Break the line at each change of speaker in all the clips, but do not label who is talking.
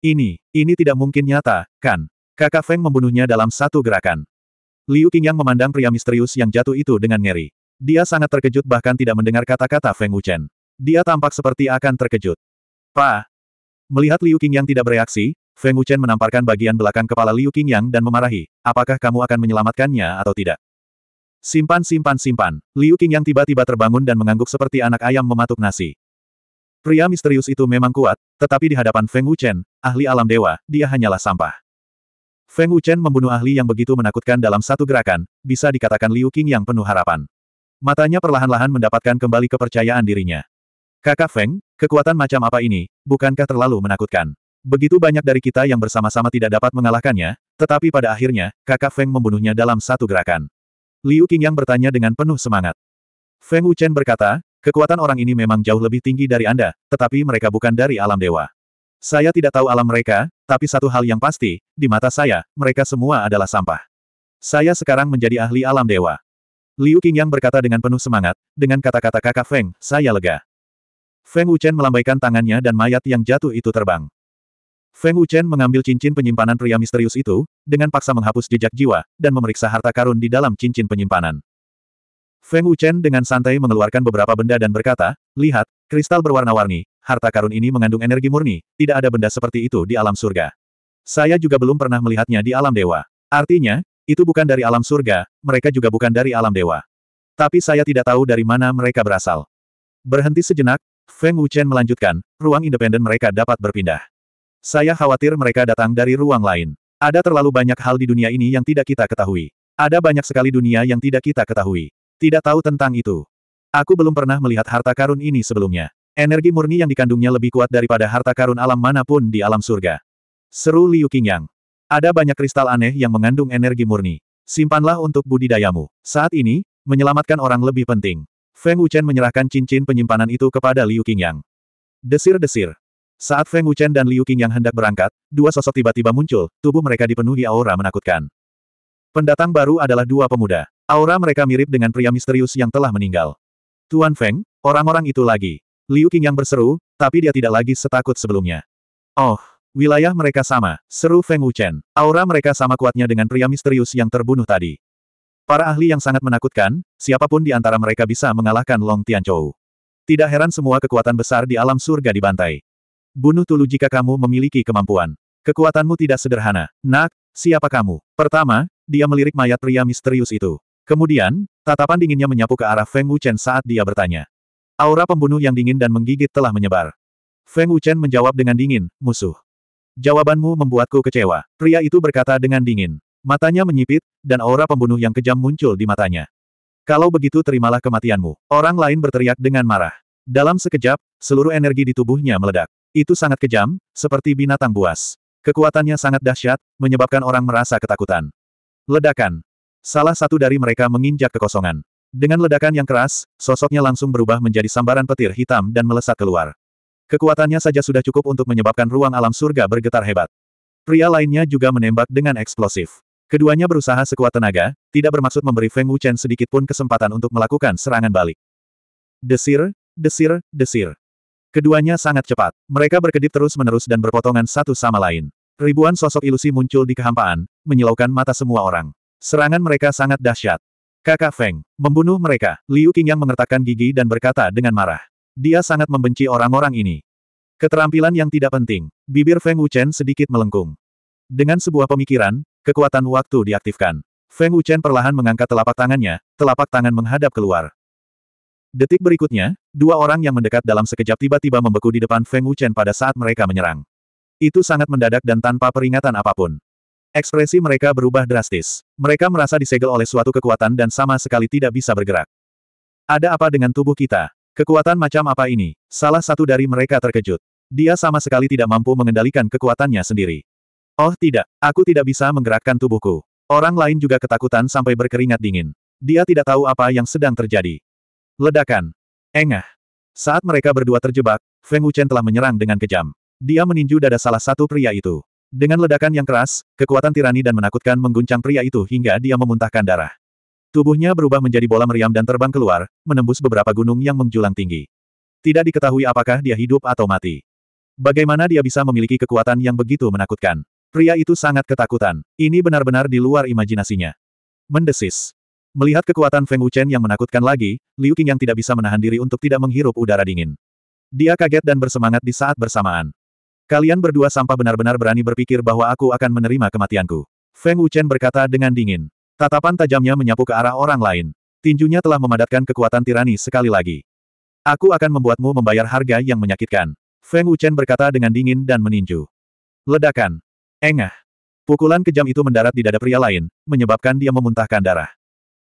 Ini, ini tidak mungkin nyata, kan? Kakak Feng membunuhnya dalam satu gerakan. Liu Qingyang memandang pria misterius yang jatuh itu dengan ngeri. Dia sangat terkejut bahkan tidak mendengar kata-kata Feng Wuchen. Dia tampak seperti akan terkejut. Pa! Melihat Liu Qingyang tidak bereaksi, Feng Wuchen menamparkan bagian belakang kepala Liu Qingyang dan memarahi, apakah kamu akan menyelamatkannya atau tidak? Simpan simpan simpan. Liu Qing yang tiba-tiba terbangun dan mengangguk seperti anak ayam mematuk nasi. Pria misterius itu memang kuat, tetapi di hadapan Feng Wuchen, ahli alam dewa, dia hanyalah sampah. Feng Wuchen membunuh ahli yang begitu menakutkan dalam satu gerakan, bisa dikatakan Liu Qing yang penuh harapan. Matanya perlahan-lahan mendapatkan kembali kepercayaan dirinya. Kakak Feng, kekuatan macam apa ini, bukankah terlalu menakutkan? Begitu banyak dari kita yang bersama-sama tidak dapat mengalahkannya, tetapi pada akhirnya, kakak Feng membunuhnya dalam satu gerakan. Liu Qingyang bertanya dengan penuh semangat. Feng Wuchen berkata, kekuatan orang ini memang jauh lebih tinggi dari Anda, tetapi mereka bukan dari alam dewa. Saya tidak tahu alam mereka, tapi satu hal yang pasti, di mata saya, mereka semua adalah sampah. Saya sekarang menjadi ahli alam dewa. Liu Qingyang berkata dengan penuh semangat, dengan kata-kata kakak Feng, saya lega. Feng Wuchen melambaikan tangannya dan mayat yang jatuh itu terbang. Feng Wuchen mengambil cincin penyimpanan pria misterius itu, dengan paksa menghapus jejak jiwa, dan memeriksa harta karun di dalam cincin penyimpanan. Feng Wuchen dengan santai mengeluarkan beberapa benda dan berkata, lihat, kristal berwarna-warni, harta karun ini mengandung energi murni, tidak ada benda seperti itu di alam surga. Saya juga belum pernah melihatnya di alam dewa. Artinya, itu bukan dari alam surga, mereka juga bukan dari alam dewa. Tapi saya tidak tahu dari mana mereka berasal. Berhenti sejenak, Feng Wuchen melanjutkan, ruang independen mereka dapat berpindah. Saya khawatir mereka datang dari ruang lain. Ada terlalu banyak hal di dunia ini yang tidak kita ketahui. Ada banyak sekali dunia yang tidak kita ketahui. Tidak tahu tentang itu. Aku belum pernah melihat harta karun ini sebelumnya. Energi murni yang dikandungnya lebih kuat daripada harta karun alam mana pun di alam surga. Seru Liu Qingyang. Ada banyak kristal aneh yang mengandung energi murni. Simpanlah untuk budidayamu. Saat ini, menyelamatkan orang lebih penting. Feng Wuchen menyerahkan cincin penyimpanan itu kepada Liu Qingyang. Desir-desir. Saat Feng Wuchen dan Liu Qing yang hendak berangkat, dua sosok tiba-tiba muncul, tubuh mereka dipenuhi aura menakutkan. Pendatang baru adalah dua pemuda. Aura mereka mirip dengan pria misterius yang telah meninggal. Tuan Feng, orang-orang itu lagi. Liu Qing yang berseru, tapi dia tidak lagi setakut sebelumnya. Oh, wilayah mereka sama, seru Feng Wuchen. Aura mereka sama kuatnya dengan pria misterius yang terbunuh tadi. Para ahli yang sangat menakutkan, siapa pun di antara mereka bisa mengalahkan Long Tianchou. Tidak heran semua kekuatan besar di alam surga dibantai. Bunuh Tulu jika kamu memiliki kemampuan. Kekuatanmu tidak sederhana. Nak, siapa kamu? Pertama, dia melirik mayat pria misterius itu. Kemudian, tatapan dinginnya menyapu ke arah Feng Wuchen saat dia bertanya. Aura pembunuh yang dingin dan menggigit telah menyebar. Feng Wuchen menjawab dengan dingin, musuh. Jawabanmu membuatku kecewa. Pria itu berkata dengan dingin. Matanya menyipit, dan aura pembunuh yang kejam muncul di matanya. Kalau begitu terimalah kematianmu. Orang lain berteriak dengan marah. Dalam sekejap, seluruh energi di tubuhnya meledak. Itu sangat kejam, seperti binatang buas. Kekuatannya sangat dahsyat, menyebabkan orang merasa ketakutan. Ledakan. Salah satu dari mereka menginjak kekosongan. Dengan ledakan yang keras, sosoknya langsung berubah menjadi sambaran petir hitam dan melesat keluar. Kekuatannya saja sudah cukup untuk menyebabkan ruang alam surga bergetar hebat. Pria lainnya juga menembak dengan eksplosif. Keduanya berusaha sekuat tenaga, tidak bermaksud memberi Feng Wuchen sedikit pun kesempatan untuk melakukan serangan balik. Desir, desir, desir. Keduanya sangat cepat. Mereka berkedip terus-menerus dan berpotongan satu sama lain. Ribuan sosok ilusi muncul di kehampaan, menyilaukan mata semua orang. Serangan mereka sangat dahsyat. Kakak Feng, membunuh mereka. Liu Qing yang mengertakkan gigi dan berkata dengan marah. Dia sangat membenci orang-orang ini. Keterampilan yang tidak penting. Bibir Feng Wuchen sedikit melengkung. Dengan sebuah pemikiran, kekuatan waktu diaktifkan. Feng Wuchen perlahan mengangkat telapak tangannya, telapak tangan menghadap keluar. Detik berikutnya, dua orang yang mendekat dalam sekejap tiba-tiba membeku di depan Feng Wuchen pada saat mereka menyerang. Itu sangat mendadak dan tanpa peringatan apa pun. Ekspresi mereka berubah drastis. Mereka merasa disegel oleh suatu kekuatan dan sama sekali tidak bisa bergerak. Ada apa dengan tubuh kita? Kekuatan macam apa ini? Salah satu dari mereka terkejut. Dia sama sekali tidak mampu mengendalikan kekuatannya sendiri. Oh tidak, aku tidak bisa menggerakkan tubuhku. Orang lain juga ketakutan sampai berkeringat dingin. Dia tidak tahu apa yang sedang terjadi. Ledakan. Engah. Saat mereka berdua terjebak, Feng Wuchen telah menyerang dengan kejam. Dia meninju dada salah satu pria itu. Dengan ledakan yang keras, kekuatan tirani dan menakutkan mengguncang pria itu hingga dia memuntahkan darah. Tubuhnya berubah menjadi bola meriam dan terbang keluar, menembus beberapa gunung yang menjulang tinggi. Tidak diketahui apakah dia hidup atau mati. Bagaimana dia bisa memiliki kekuatan yang begitu menakutkan? Pria itu sangat ketakutan. Ini benar-benar di luar imajinasinya. Mendesis. Melihat kekuatan Feng Wuchen yang menakutkan lagi, Liu Qing yang tidak bisa menahan diri untuk tidak menghirup udara dingin. Dia kaget dan bersemangat di saat bersamaan. Kalian berdua sampah benar-benar berani berpikir bahwa aku akan menerima kematianku. Feng Wuchen berkata dengan dingin. Tatapan tajamnya menyapu ke arah orang lain. Tinjunya telah memadatkan kekuatan tirani sekali lagi. Aku akan membuatmu membayar harga yang menyakitkan. Feng Wuchen berkata dengan dingin dan meninju. Ledakan. Engah. Pukulan kejam itu mendarat di dada pria lain, menyebabkan dia memuntahkan darah.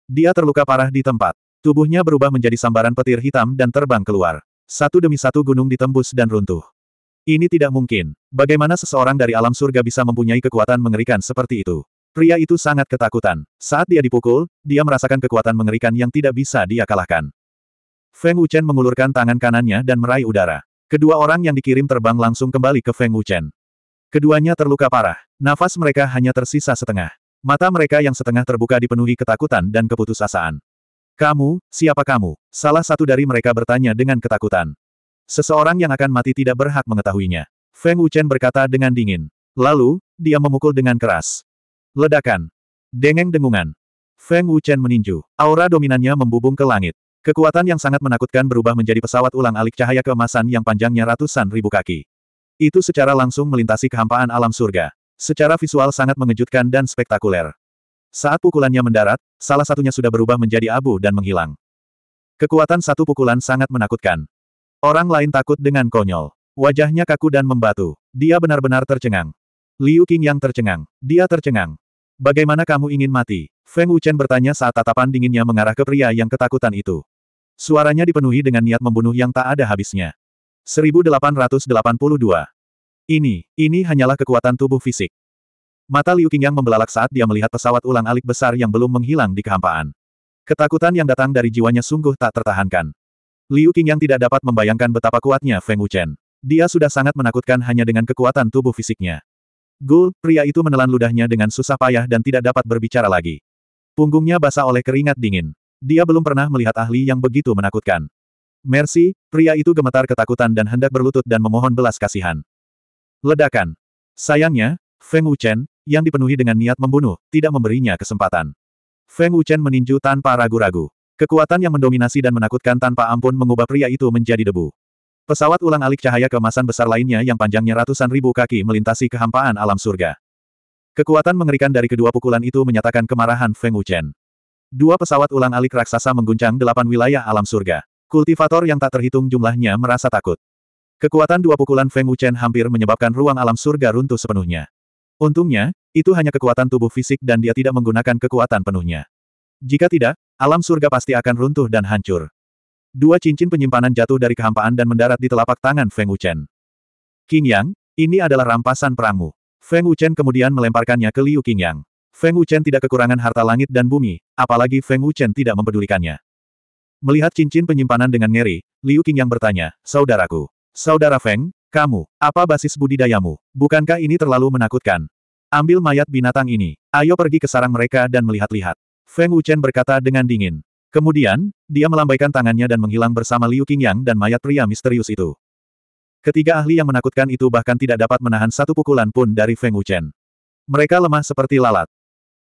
Dia terluka parah di tempat. Tubuhnya berubah menjadi sambaran petir hitam dan terbang keluar. Satu demi satu gunung ditembus dan runtuh. Ini tidak mungkin. Bagaimana seseorang dari alam surga bisa mempunyai kekuatan mengerikan seperti itu? Pria itu sangat ketakutan. Saat dia dipukul, dia merasakan kekuatan mengerikan yang tidak bisa dia kalahkan. Feng Wuchen mengulurkan tangan kanannya dan meraih udara. Kedua orang yang dikirim terbang langsung kembali ke Feng Wuchen. Keduanya terluka parah. Nafas mereka hanya tersisa setengah. Mata mereka yang setengah terbuka dipenuhi ketakutan dan keputusasaan. Kamu, siapa kamu? Salah satu dari mereka bertanya dengan ketakutan. Seseorang yang akan mati tidak berhak mengetahuinya. Feng Wuchen berkata dengan dingin. Lalu, dia memukul dengan keras. Ledakan. Dengeng dengungan. Feng Wuchen meninju. Aura dominannya membubung ke langit. Kekuatan yang sangat menakutkan berubah menjadi pesawat ulang-alik cahaya keemasan yang panjangnya ratusan ribu kaki. Itu secara langsung melintasi kehampaan alam surga. Secara visual sangat mengejutkan dan spektakuler. Saat pukulannya mendarat, salah satunya sudah berubah menjadi abu dan menghilang. Kekuatan satu pukulan sangat menakutkan. Orang lain takut dengan konyol. Wajahnya kaku dan membatu. Dia benar-benar tercengang. Liu Qing yang tercengang. Dia tercengang. Bagaimana kamu ingin mati? Feng Wuchen bertanya saat tatapan dinginnya mengarah ke pria yang ketakutan itu. Suaranya dipenuhi dengan niat membunuh yang tak ada habisnya. 1882. Ini, ini hanyalah kekuatan tubuh fisik. Mata Liu Qingyang membelalak saat dia melihat pesawat ulang-alik besar yang belum menghilang di kehampaan. Ketakutan yang datang dari jiwanya sungguh tak tertahankan. Liu Qingyang tidak dapat membayangkan betapa kuatnya Feng Wuchen. Dia sudah sangat menakutkan hanya dengan kekuatan tubuh fisiknya. Gul, pria itu menelan ludahnya dengan susah payah dan tidak dapat berbicara lagi. Punggungnya basah oleh keringat dingin. Dia belum pernah melihat ahli yang begitu menakutkan. Mercy, pria itu gemetar ketakutan dan hendak berlutut dan memohon belas kasihan. Ledakan. Sayangnya, Feng Wuchen, yang dipenuhi dengan niat membunuh, tidak memberinya kesempatan. Feng Wuchen meninju tanpa ragu-ragu. Kekuatan yang mendominasi dan menakutkan tanpa ampun mengubah pria itu menjadi debu. Pesawat ulang-alik cahaya kemasan besar lainnya yang panjangnya ratusan ribu kaki melintasi kehampaan alam surga. Kekuatan mengerikan dari kedua pukulan itu menyatakan kemarahan Feng Wuchen. Dua pesawat ulang-alik raksasa mengguncang delapan wilayah alam surga. Kultivator yang tak terhitung jumlahnya merasa takut. Kekuatan dua pukulan Feng Wuchen hampir menyebabkan ruang alam surga runtuh sepenuhnya. Untungnya, itu hanya kekuatan tubuh fisik dan dia tidak menggunakan kekuatan penuhnya. Jika tidak, alam surga pasti akan runtuh dan hancur. Dua cincin penyimpanan jatuh dari kehampaan dan mendarat di telapak tangan Feng Wuchen. King Yang, ini adalah rampasan perangmu. Feng Wuchen kemudian melemparkannya ke Liu Qingyang. Feng Wuchen tidak kekurangan harta langit dan bumi, apalagi Feng Wuchen tidak mempedulikannya. Melihat cincin penyimpanan dengan ngeri, Liu Qingyang bertanya, Saudaraku. Saudara Feng, kamu, apa basis budidayamu? Bukankah ini terlalu menakutkan? Ambil mayat binatang ini. Ayo pergi ke sarang mereka dan melihat-lihat. Feng Wuchen berkata dengan dingin. Kemudian, dia melambaikan tangannya dan menghilang bersama Liu Qingyang dan mayat pria misterius itu. Ketiga ahli yang menakutkan itu bahkan tidak dapat menahan satu pukulan pun dari Feng Wuchen. Mereka lemah seperti lalat.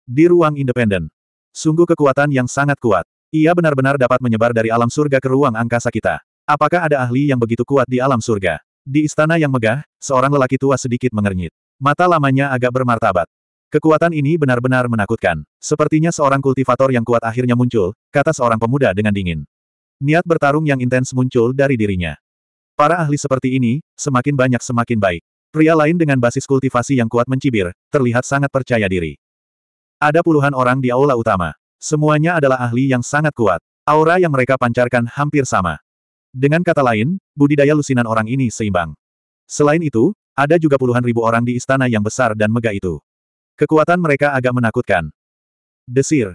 Di ruang independen. Sungguh kekuatan yang sangat kuat. Ia benar-benar dapat menyebar dari alam surga ke ruang angkasa kita. Apakah ada ahli yang begitu kuat di alam surga? Di istana yang megah, seorang lelaki tua sedikit mengernyit. Mata lamanya agak bermartabat. Kekuatan ini benar-benar menakutkan. Sepertinya seorang kultivator yang kuat akhirnya muncul, kata seorang pemuda dengan dingin. Niat bertarung yang intens muncul dari dirinya. Para ahli seperti ini, semakin banyak semakin baik. Pria lain dengan basis kultivasi yang kuat mencibir, terlihat sangat percaya diri. Ada puluhan orang di aula utama. Semuanya adalah ahli yang sangat kuat. Aura yang mereka pancarkan hampir sama. Dengan kata lain, budidaya lusinan orang ini seimbang. Selain itu, ada juga puluhan ribu orang di istana yang besar dan megah itu. Kekuatan mereka agak menakutkan. Desir.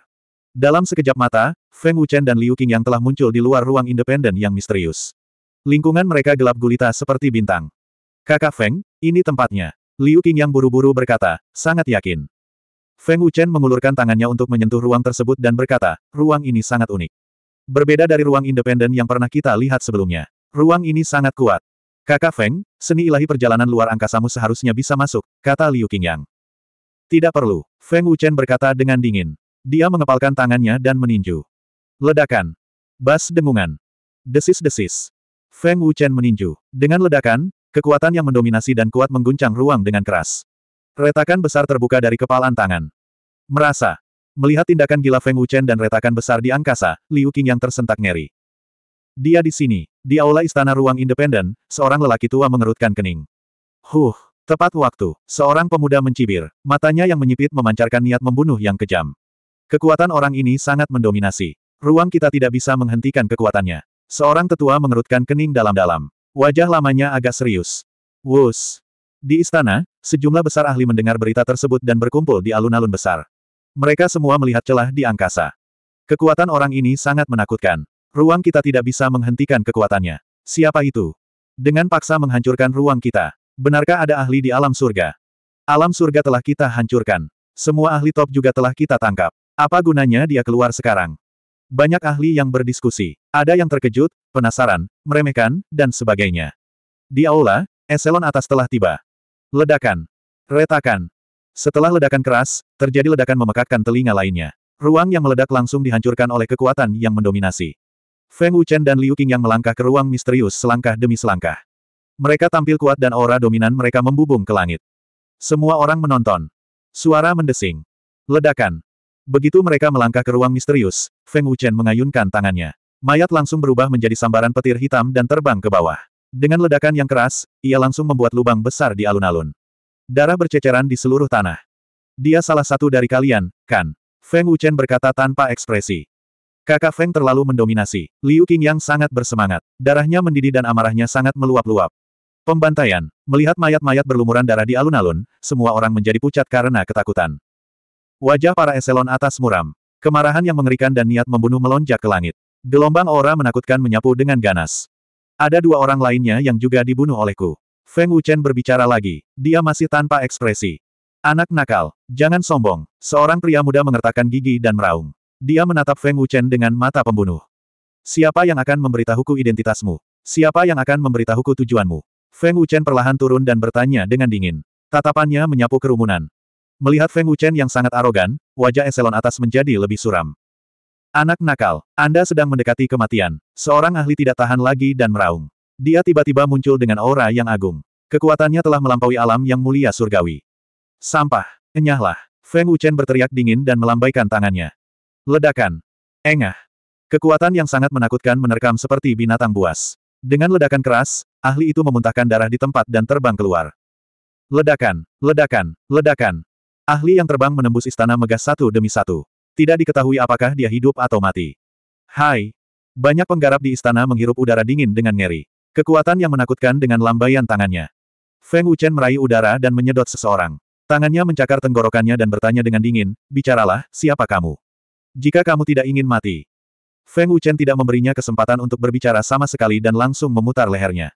Dalam sekejap mata, Feng Wuchen dan Liu Qing yang telah muncul di luar ruang independen yang misterius. Lingkungan mereka gelap gulita seperti bintang. Kakak Feng, ini tempatnya. Liu Qing yang buru-buru berkata, sangat yakin. Feng Wuchen mengulurkan tangannya untuk menyentuh ruang tersebut dan berkata, ruang ini sangat unik. Berbeda dari ruang independen yang pernah kita lihat sebelumnya. Ruang ini sangat kuat. Kakak Feng, seni ilahi perjalanan luar angkasamu seharusnya bisa masuk, kata Liu Qingyang. Tidak perlu, Feng Wuchen berkata dengan dingin. Dia mengepalkan tangannya dan meninju. Ledakan. Bas dengungan. Desis-desis. Feng Wuchen meninju. Dengan ledakan, kekuatan yang mendominasi dan kuat mengguncang ruang dengan keras. Retakan besar terbuka dari kepalan tangan. Merasa. Melihat tindakan gila Feng Wuchen dan retakan besar di angkasa, Liu Qingyang tersentak ngeri. Dia di sini, di aula istana ruang independen, seorang lelaki tua mengerutkan kening. Huh, tepat waktu, seorang pemuda mencibir, matanya yang menyipit memancarkan niat membunuh yang kejam. Kekuatan orang ini sangat mendominasi. Ruang kita tidak bisa menghentikan kekuatannya. Seorang tetua mengerutkan kening dalam-dalam. Wajah lamanya agak serius. Wus. Di istana, sejumlah besar ahli mendengar berita tersebut dan berkumpul di alun-alun besar. Mereka semua melihat celah di angkasa. Kekuatan orang ini sangat menakutkan. Ruang kita tidak bisa menghentikan kekuatannya. Siapa itu? Dengan paksa menghancurkan ruang kita. Benarkah ada ahli di alam surga? Alam surga telah kita hancurkan. Semua ahli top juga telah kita tangkap. Apa gunanya dia keluar sekarang? Banyak ahli yang berdiskusi. Ada yang terkejut, penasaran, meremehkan, dan sebagainya. Di aula, eselon atas telah tiba. Ledakan. Retakan. Setelah ledakan keras, terjadi ledakan memekakkan telinga lainnya. Ruang yang meledak langsung dihancurkan oleh kekuatan yang mendominasi. Feng Wuchen dan Liu Qing yang melangkah ke ruang misterius selangkah demi selangkah. Mereka tampil kuat dan aura dominan mereka membubung ke langit. Semua orang menonton. Suara mendesing. Ledakan. Begitu mereka melangkah ke ruang misterius, Feng Wuchen mengayunkan tangannya. Mayat langsung berubah menjadi sambaran petir hitam dan terbang ke bawah. Dengan ledakan yang keras, ia langsung membuat lubang besar di alun-alun. Darah berceceran di seluruh tanah. Dia salah satu dari kalian, kan? Feng Wuchen berkata tanpa ekspresi. Kakak Feng terlalu mendominasi. Liu Qingyang sangat bersemangat. Darahnya mendidih dan amarahnya sangat meluap-luap. Pembantaian. Melihat mayat-mayat berlumuran darah di alun-alun, semua orang menjadi pucat karena ketakutan. Wajah para eselon atas muram. Kemarahan yang mengerikan dan niat membunuh melonjak ke langit. Gelombang aura menakutkan menyapu dengan ganas. Ada dua orang lainnya yang juga dibunuh olehku. Feng Wuchen berbicara lagi. Dia masih tanpa ekspresi. Anak nakal. Jangan sombong. Seorang pria muda mengertakkan gigi dan meraung. Dia menatap Feng Wuchen dengan mata pembunuh. Siapa yang akan memberitahuku identitasmu? Siapa yang akan memberitahuku tujuanmu? Feng Wuchen perlahan turun dan bertanya dengan dingin. Tatapannya menyapu kerumunan. Melihat Feng Wuchen yang sangat arogan, wajah eselon atas menjadi lebih suram. Anak nakal, Anda sedang mendekati kematian. Seorang ahli tidak tahan lagi dan meraung. Dia tiba-tiba muncul dengan aura yang agung. Kekuatannya telah melampaui alam yang mulia surgawi. Sampah, enyahlah. Feng Wuchen berteriak dingin dan melambaikan tangannya. Ledakan. Engah. Kekuatan yang sangat menakutkan menerkam seperti binatang buas. Dengan ledakan keras, ahli itu memuntahkan darah di tempat dan terbang keluar. Ledakan, ledakan, ledakan. Ahli yang terbang menembus istana megah satu demi satu. Tidak diketahui apakah dia hidup atau mati. Hai. Banyak penggarap di istana menghirup udara dingin dengan ngeri. Kekuatan yang menakutkan dengan lambaian tangannya. Feng Wuchen meraih udara dan menyedot seseorang. Tangannya mencakar tenggorokannya dan bertanya dengan dingin, bicaralah, siapa kamu? Jika kamu tidak ingin mati. Feng Wuchen tidak memberinya kesempatan untuk berbicara sama sekali dan langsung memutar lehernya.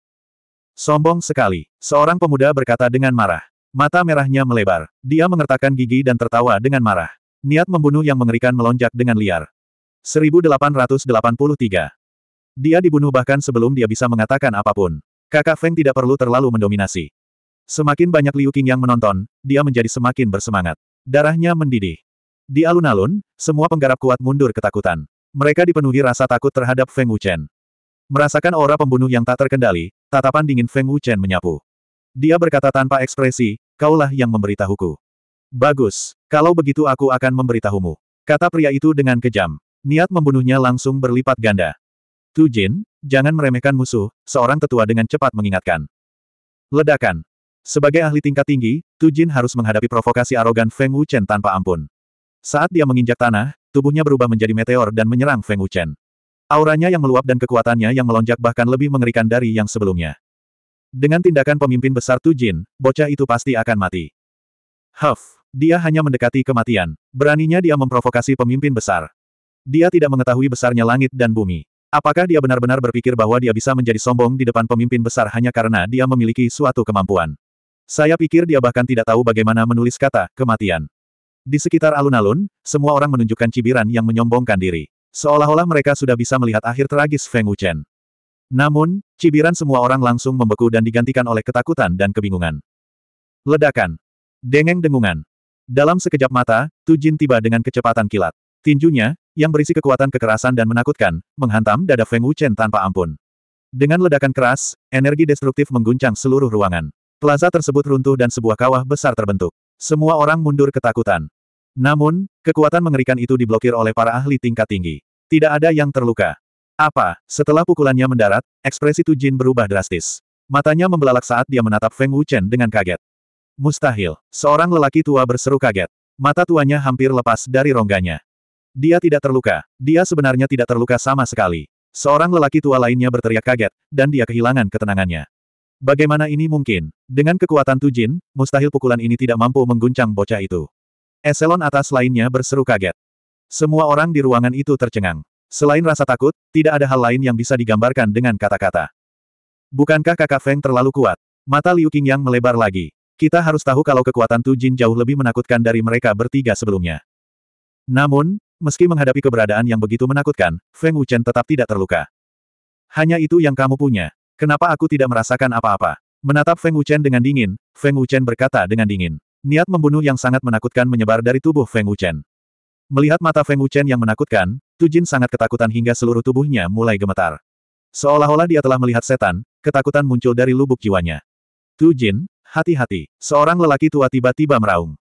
Sombong sekali. Seorang pemuda berkata dengan marah. Mata merahnya melebar. Dia mengertakkan gigi dan tertawa dengan marah. Niat membunuh yang mengerikan melonjak dengan liar. 1883. Dia dibunuh bahkan sebelum dia bisa mengatakan apa pun. Kakak Feng tidak perlu terlalu mendominasi. Semakin banyak Liu Qing yang menonton, dia menjadi semakin bersemangat. Darahnya mendidih. Di alun-alun, semua penggarap kuat mundur ketakutan. Mereka dipenuhi rasa takut terhadap Feng Wuchen. Merasakan aura pembunuh yang tak terkendali, tatapan dingin Feng Wuchen menyapu. Dia berkata tanpa ekspresi, kaulah yang memberitahuku. Bagus, kalau begitu aku akan memberitahumu. Kata pria itu dengan kejam. Niat membunuhnya langsung berlipat ganda. Tu Jin, jangan meremehkan musuh, seorang tetua dengan cepat mengingatkan. Ledakan. Sebagai ahli tingkat tinggi, Tu Jin harus menghadapi provokasi arogan Feng Wuchen tanpa ampun. Saat dia menginjak tanah, tubuhnya berubah menjadi meteor dan menyerang Feng Wuchen. Auranya yang meluap dan kekuatannya yang melonjak bahkan lebih mengerikan dari yang sebelumnya. Dengan tindakan pemimpin besar Tu Jin, bocah itu pasti akan mati. Huff, dia hanya mendekati kematian. Beraninya dia memprovokasi pemimpin besar. Dia tidak mengetahui besarnya langit dan bumi. Apakah dia benar-benar berpikir bahwa dia bisa menjadi sombong di depan pemimpin besar hanya karena dia memiliki suatu kemampuan? Saya pikir dia bahkan tidak tahu bagaimana menulis kata kematian. Di sekitar alun-alun, semua orang menunjukkan cibiran yang menyombongkan diri. Seolah-olah mereka sudah bisa melihat akhir tragis Feng Wuchen. Namun, cibiran semua orang langsung membeku dan digantikan oleh ketakutan dan kebingungan. Ledakan. Dengeng dengungan. Dalam sekejap mata, Tujin tiba dengan kecepatan kilat. Tinjunya, yang berisi kekuatan kekerasan dan menakutkan, menghantam dada Feng Wuchen tanpa ampun. Dengan ledakan keras, energi destruktif mengguncang seluruh ruangan. Plaza tersebut runtuh dan sebuah kawah besar terbentuk. Semua orang mundur ketakutan. Namun, kekuatan mengerikan itu diblokir oleh para ahli tingkat tinggi. Tidak ada yang terluka. Apa? Setelah pukulannya mendarat, ekspresi Tujin berubah drastis. Matanya membelalak saat dia menatap Feng Wuchen dengan kaget. Mustahil. Seorang lelaki tua berseru kaget. Mata tuanya hampir lepas dari rongganya. Dia tidak terluka. Dia sebenarnya tidak terluka sama sekali. Seorang lelaki tua lainnya berteriak kaget, dan dia kehilangan ketenangannya. Bagaimana ini mungkin? Dengan kekuatan Tujin, mustahil pukulan ini tidak mampu mengguncang bocah itu. Eselon atas lainnya berseru kaget. Semua orang di ruangan itu tercengang. Selain rasa takut, tidak ada hal lain yang bisa digambarkan dengan kata-kata. Bukankah kakak Feng terlalu kuat? Mata Liu Qingyang melebar lagi. Kita harus tahu kalau kekuatan Tujin jauh lebih menakutkan dari mereka bertiga sebelumnya. Namun, meski menghadapi keberadaan yang begitu menakutkan, Feng Wuchen tetap tidak terluka. Hanya itu yang kamu punya. Kenapa aku tidak merasakan apa-apa? Menatap Feng Wuchen dengan dingin, Feng Wuchen berkata dengan dingin. Niat membunuh yang sangat menakutkan menyebar dari tubuh Feng Wuchen. Melihat mata Feng Wuchen yang menakutkan, Tujin sangat ketakutan hingga seluruh tubuhnya mulai gemetar. Seolah-olah dia telah melihat setan, ketakutan muncul dari lubuk jiwanya. Tujin, hati-hati, seorang lelaki tua tiba-tiba meraung.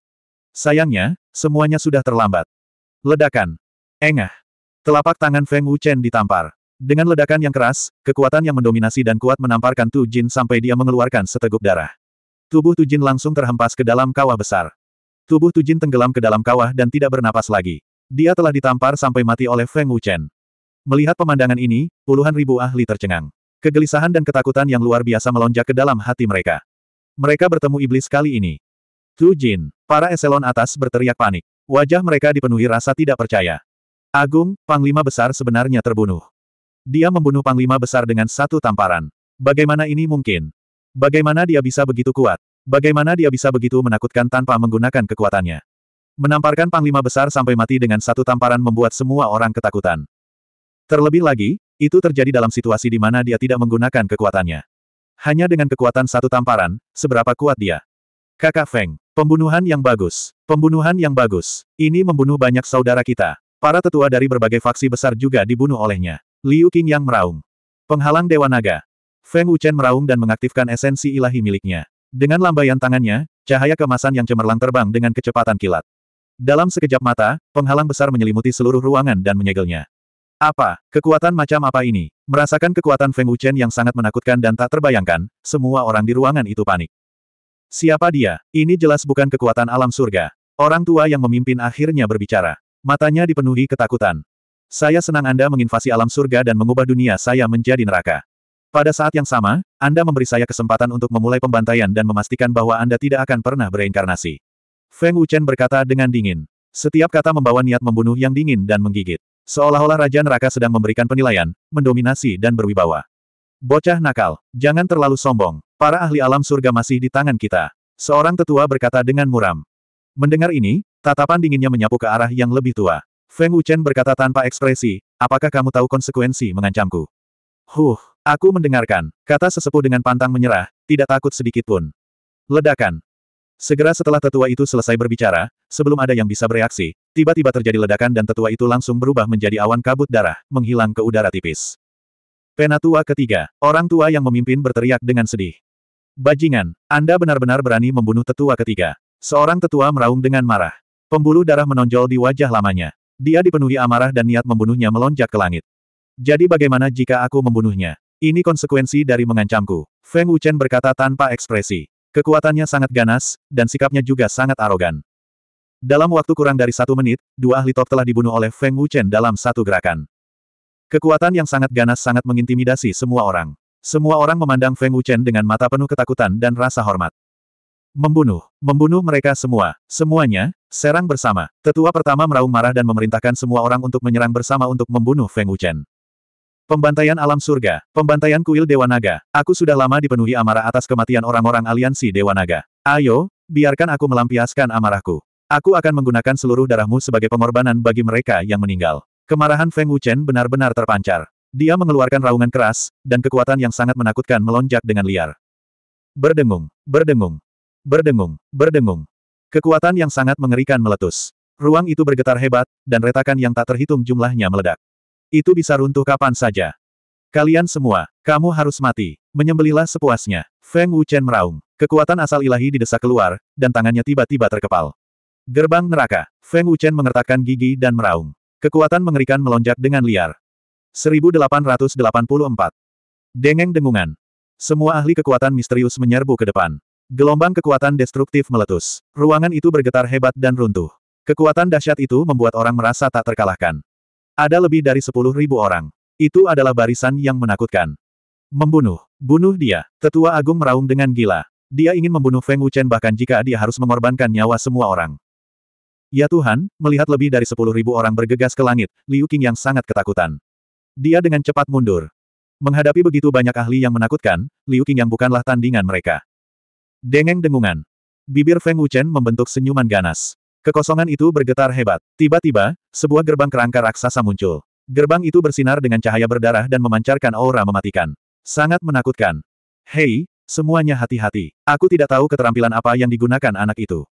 Sayangnya, semuanya sudah terlambat. Ledakan. Engah. Telapak tangan Feng Wuchen ditampar. Dengan ledakan yang keras, kekuatan yang mendominasi dan kuat menamparkan Tu Jin sampai dia mengeluarkan seteguk darah. Tubuh Tu Jin langsung terhempas ke dalam kawah besar. Tubuh Tu Jin tenggelam ke dalam kawah dan tidak bernapas lagi. Dia telah ditampar sampai mati oleh Feng Wuchen. Melihat pemandangan ini, puluhan ribu ahli tercengang. Kegelisahan dan ketakutan yang luar biasa melonjak ke dalam hati mereka. Mereka bertemu iblis kali ini. Tu Jin, para eselon atas berteriak panik. Wajah mereka dipenuhi rasa tidak percaya. Agung, Panglima Besar sebenarnya terbunuh. Dia membunuh Panglima Besar dengan satu tamparan. Bagaimana ini mungkin? Bagaimana dia bisa begitu kuat? Bagaimana dia bisa begitu menakutkan tanpa menggunakan kekuatannya? Menamparkan Panglima Besar sampai mati dengan satu tamparan membuat semua orang ketakutan. Terlebih lagi, itu terjadi dalam situasi di mana dia tidak menggunakan kekuatannya. Hanya dengan kekuatan satu tamparan, seberapa kuat dia. Kakak Feng, pembunuhan yang bagus. Pembunuhan yang bagus. Ini membunuh banyak saudara kita. Para tetua dari berbagai faksi besar juga dibunuh olehnya. Liu Qing yang meraung. Penghalang Dewa Naga. Feng Wuchen meraung dan mengaktifkan esensi ilahi miliknya. Dengan lambaian tangannya, cahaya kemasan yang cemerlang terbang dengan kecepatan kilat. Dalam sekejap mata, penghalang besar menyelimuti seluruh ruangan dan menyegelnya. Apa? Kekuatan macam apa ini? Merasakan kekuatan Feng Wuchen yang sangat menakutkan dan tak terbayangkan, semua orang di ruangan itu panik. Siapa dia? Ini jelas bukan kekuatan alam surga. Orang tua yang memimpin akhirnya berbicara. Matanya dipenuhi ketakutan. Saya senang Anda menginvasi alam surga dan mengubah dunia saya menjadi neraka. Pada saat yang sama, Anda memberi saya kesempatan untuk memulai pembantaian dan memastikan bahwa Anda tidak akan pernah bereinkarnasi. Feng Wuchen berkata dengan dingin. Setiap kata membawa niat membunuh yang dingin dan menggigit. Seolah-olah Raja Neraka sedang memberikan penilaian, mendominasi dan berwibawa. Bocah nakal, jangan terlalu sombong. Para ahli alam surga masih di tangan kita. Seorang tetua berkata dengan muram. Mendengar ini, tatapan dinginnya menyapu ke arah yang lebih tua. Feng Wuchen berkata tanpa ekspresi, apakah kamu tahu konsekuensi mengancamku? Huh, aku mendengarkan, kata sesepuh dengan pantang menyerah, tidak takut sedikit pun. Ledakan. Segera setelah tetua itu selesai berbicara, sebelum ada yang bisa bereaksi, tiba-tiba terjadi ledakan dan tetua itu langsung berubah menjadi awan kabut darah, menghilang ke udara tipis. Penatua ketiga, orang tua yang memimpin berteriak dengan sedih. Bajingan, Anda benar-benar berani membunuh tetua ketiga. Seorang tetua meraung dengan marah. Pembuluh darah menonjol di wajah lamanya. Dia dipenuhi amarah dan niat membunuhnya melonjak ke langit. Jadi bagaimana jika aku membunuhnya? Ini konsekuensi dari mengancamku. Feng Wuchen berkata tanpa ekspresi. Kekuatannya sangat ganas, dan sikapnya juga sangat arogan. Dalam waktu kurang dari satu menit, dua ahli top telah dibunuh oleh Feng Wuchen dalam satu gerakan. Kekuatan yang sangat ganas sangat mengintimidasi semua orang. Semua orang memandang Feng Wuchen dengan mata penuh ketakutan dan rasa hormat. Membunuh. Membunuh mereka semua. Semuanya, serang bersama. Tetua pertama meraung marah dan memerintahkan semua orang untuk menyerang bersama untuk membunuh Feng Wuchen. Pembantaian alam surga. Pembantaian kuil Dewa Naga. Aku sudah lama dipenuhi amarah atas kematian orang-orang aliansi Dewa Naga. Ayo, biarkan aku melampiaskan amarahku. Aku akan menggunakan seluruh darahmu sebagai pengorbanan bagi mereka yang meninggal. Kemarahan Feng Wuchen benar-benar terpancar. Dia mengeluarkan raungan keras, dan kekuatan yang sangat menakutkan melonjak dengan liar. Berdengung, berdengung, berdengung, berdengung. Kekuatan yang sangat mengerikan meletus. Ruang itu bergetar hebat, dan retakan yang tak terhitung jumlahnya meledak. Itu bisa runtuh kapan saja. Kalian semua, kamu harus mati. Menyembelihlah sepuasnya. Feng Wuchen meraung. Kekuatan asal ilahi didesak keluar, dan tangannya tiba-tiba terkepal. Gerbang neraka. Feng Wuchen mengertakkan gigi dan meraung. Kekuatan mengerikan melonjak dengan liar. 1884. Dengeng dengungan. Semua ahli kekuatan misterius menyerbu ke depan. Gelombang kekuatan destruktif meletus. Ruangan itu bergetar hebat dan runtuh. Kekuatan dahsyat itu membuat orang merasa tak terkalahkan. Ada lebih dari sepuluh ribu orang. Itu adalah barisan yang menakutkan. Membunuh. Bunuh dia. Tetua Agung meraung dengan gila. Dia ingin membunuh Feng Wuchen bahkan jika dia harus mengorbankan nyawa semua orang. Ya Tuhan, melihat lebih dari sepuluh ribu orang bergegas ke langit, Liu Qing yang sangat ketakutan. Dia dengan cepat mundur. Menghadapi begitu banyak ahli yang menakutkan, Liu Qing yang bukanlah tandingan mereka. Dengeng dengungan. Bibir Feng Wuchen membentuk senyuman ganas. Kekosongan itu bergetar hebat. Tiba-tiba, sebuah gerbang kerangka raksasa muncul. Gerbang itu bersinar dengan cahaya berdarah dan memancarkan aura mematikan. Sangat menakutkan. Hei, semuanya hati-hati. Aku tidak tahu keterampilan apa yang digunakan anak itu.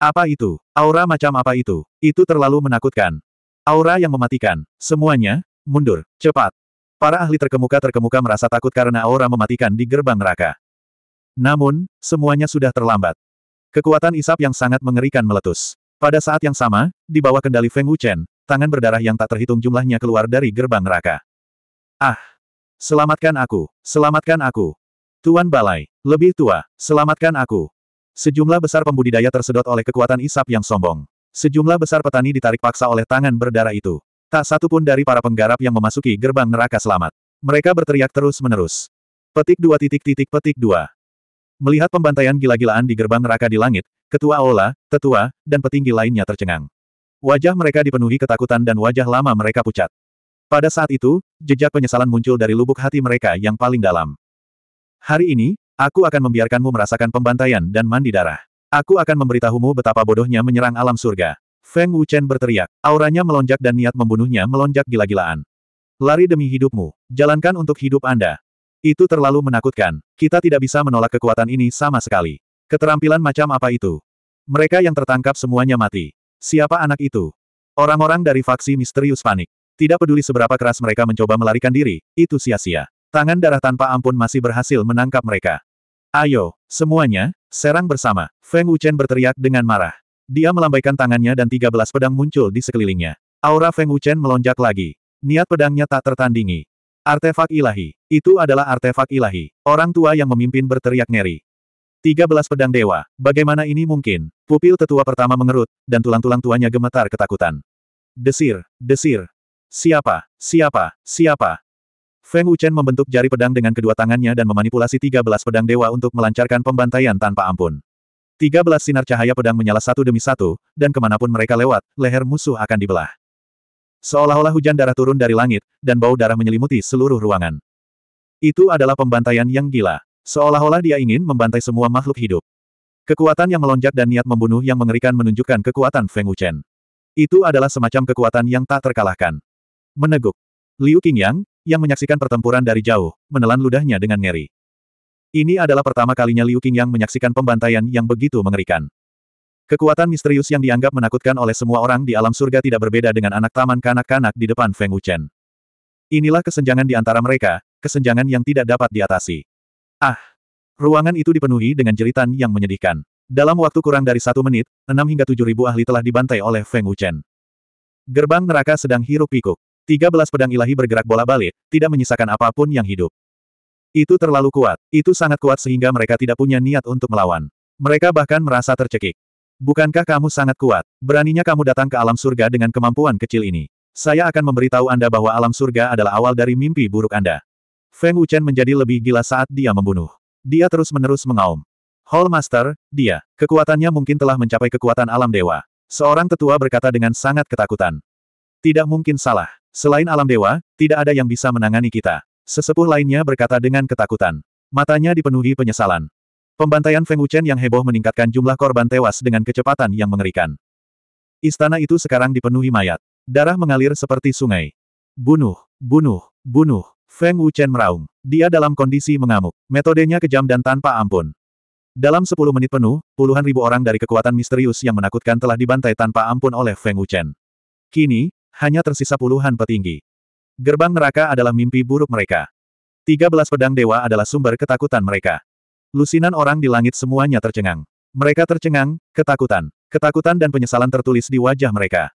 Apa itu? Aura macam apa itu? Itu terlalu menakutkan. Aura yang mematikan. Semuanya, Mundur, cepat. Para ahli terkemuka-terkemuka merasa takut karena aura mematikan di gerbang neraka. Namun, semuanya sudah terlambat. Kekuatan isap yang sangat mengerikan meletus. Pada saat yang sama, di bawah kendali Feng Wuchen, tangan berdarah yang tak terhitung jumlahnya keluar dari gerbang neraka. Ah! Selamatkan aku! Selamatkan aku! Tuan Balai, lebih tua, selamatkan aku! Sejumlah besar pembudidaya tersedot oleh kekuatan isap yang sombong. Sejumlah besar petani ditarik paksa oleh tangan berdarah itu. Tak satu pun dari para penggarap yang memasuki gerbang neraka selamat. Mereka berteriak terus-menerus. Petik dua titik titik petik dua. Melihat pembantaian gila-gilaan di gerbang neraka di langit, ketua Ola, tetua, dan petinggi lainnya tercengang. Wajah mereka dipenuhi ketakutan dan wajah lama mereka pucat. Pada saat itu, jejak penyesalan muncul dari lubuk hati mereka yang paling dalam. Hari ini, aku akan membiarkanmu merasakan pembantaian dan mandi darah. Aku akan memberitahumu betapa bodohnya menyerang alam surga. Feng Wuchen berteriak. Auranya melonjak dan niat membunuhnya melonjak gila-gilaan. Lari demi hidupmu. Jalankan untuk hidup Anda. Itu terlalu menakutkan. Kita tidak bisa menolak kekuatan ini sama sekali. Keterampilan macam apa itu? Mereka yang tertangkap semuanya mati. Siapa anak itu? Orang-orang dari faksi misterius panik. Tidak peduli seberapa keras mereka mencoba melarikan diri, itu sia-sia. Tangan darah tanpa ampun masih berhasil menangkap mereka. Ayo, semuanya, serang bersama. Feng Wuchen berteriak dengan marah. Dia melambaikan tangannya dan tiga belas pedang muncul di sekelilingnya. Aura Feng Wuchen melonjak lagi. Niat pedangnya tak tertandingi. Artefak ilahi. Itu adalah artefak ilahi. Orang tua yang memimpin berteriak ngeri. Tiga belas pedang dewa. Bagaimana ini mungkin? Pupil tetua pertama mengerut, dan tulang-tulang tuanya gemetar ketakutan. Desir, desir. Siapa, siapa, siapa? Feng Wuchen membentuk jari pedang dengan kedua tangannya dan memanipulasi tiga belas pedang dewa untuk melancarkan pembantaian tanpa ampun. Tiga belas sinar cahaya pedang menyala satu demi satu, dan ke mana pun mereka lewat, leher musuh akan dibelah. Seolah-olah hujan darah turun dari langit, dan bau darah menyelimuti seluruh ruangan. Itu adalah pembantaian yang gila. Seolah-olah dia ingin membantai semua makhluk hidup. Kekuatan yang melonjak dan niat membunuh yang mengerikan menunjukkan kekuatan Feng Wuchen. Itu adalah semacam kekuatan yang tak terkalahkan. Meneguk. Liu Qingyang, yang menyaksikan pertempuran dari jauh, menelan ludahnya dengan ngeri. Ini adalah pertama kalinya Liu Qingyang menyaksikan pembantaian yang begitu mengerikan. Kekuatan misterius yang dianggap menakutkan oleh semua orang di alam surga tidak berbeda dengan anak taman kanak-kanak di depan Feng Wuchen. Inilah kesenjangan di antara mereka, kesenjangan yang tidak dapat diatasi. Ah! Ruangan itu dipenuhi dengan jeritan yang menyedihkan. Dalam waktu kurang dari satu menit, enam hingga tujuh ribu ahli telah dibantai oleh Feng Wuchen. Gerbang neraka sedang hiruk pikuk. Tiga belas pedang ilahi bergerak bola-balik, tidak menyisakan apa pun yang hidup. Itu terlalu kuat. Itu sangat kuat sehingga mereka tidak punya niat untuk melawan. Mereka bahkan merasa tercekik. Bukankah kamu sangat kuat? Beraninya kamu datang ke alam surga dengan kemampuan kecil ini. Saya akan memberitahu Anda bahwa alam surga adalah awal dari mimpi buruk Anda. Feng Wuchen menjadi lebih gila saat dia membunuh. Dia terus-menerus mengaum. Hall Master, dia, kekuatannya mungkin telah mencapai kekuatan alam dewa. Seorang tetua berkata dengan sangat ketakutan. Tidak mungkin salah. Selain alam dewa, tidak ada yang bisa menangani kita. Sesepuh lainnya berkata dengan ketakutan. Matanya dipenuhi penyesalan. Pembantaian Feng Wuchen yang heboh meningkatkan jumlah korban tewas dengan kecepatan yang mengerikan. Istana itu sekarang dipenuhi mayat. Darah mengalir seperti sungai. Bunuh, bunuh, Bunuh. Feng Wuchen meraung. Dia dalam kondisi mengamuk. Metodenya kejam dan tanpa ampun. Dalam 10 menit penuh, puluhan ribu orang dari kekuatan misterius yang menakutkan telah dibantai tanpa ampun oleh Feng Wuchen. Kini, hanya tersisa puluhan petinggi. Gerbang neraka adalah mimpi buruk mereka. 13 pedang dewa adalah sumber ketakutan mereka. Lusinan orang di langit semuanya tercengang. Mereka tercengang, ketakutan. Ketakutan dan penyesalan tertulis di wajah mereka.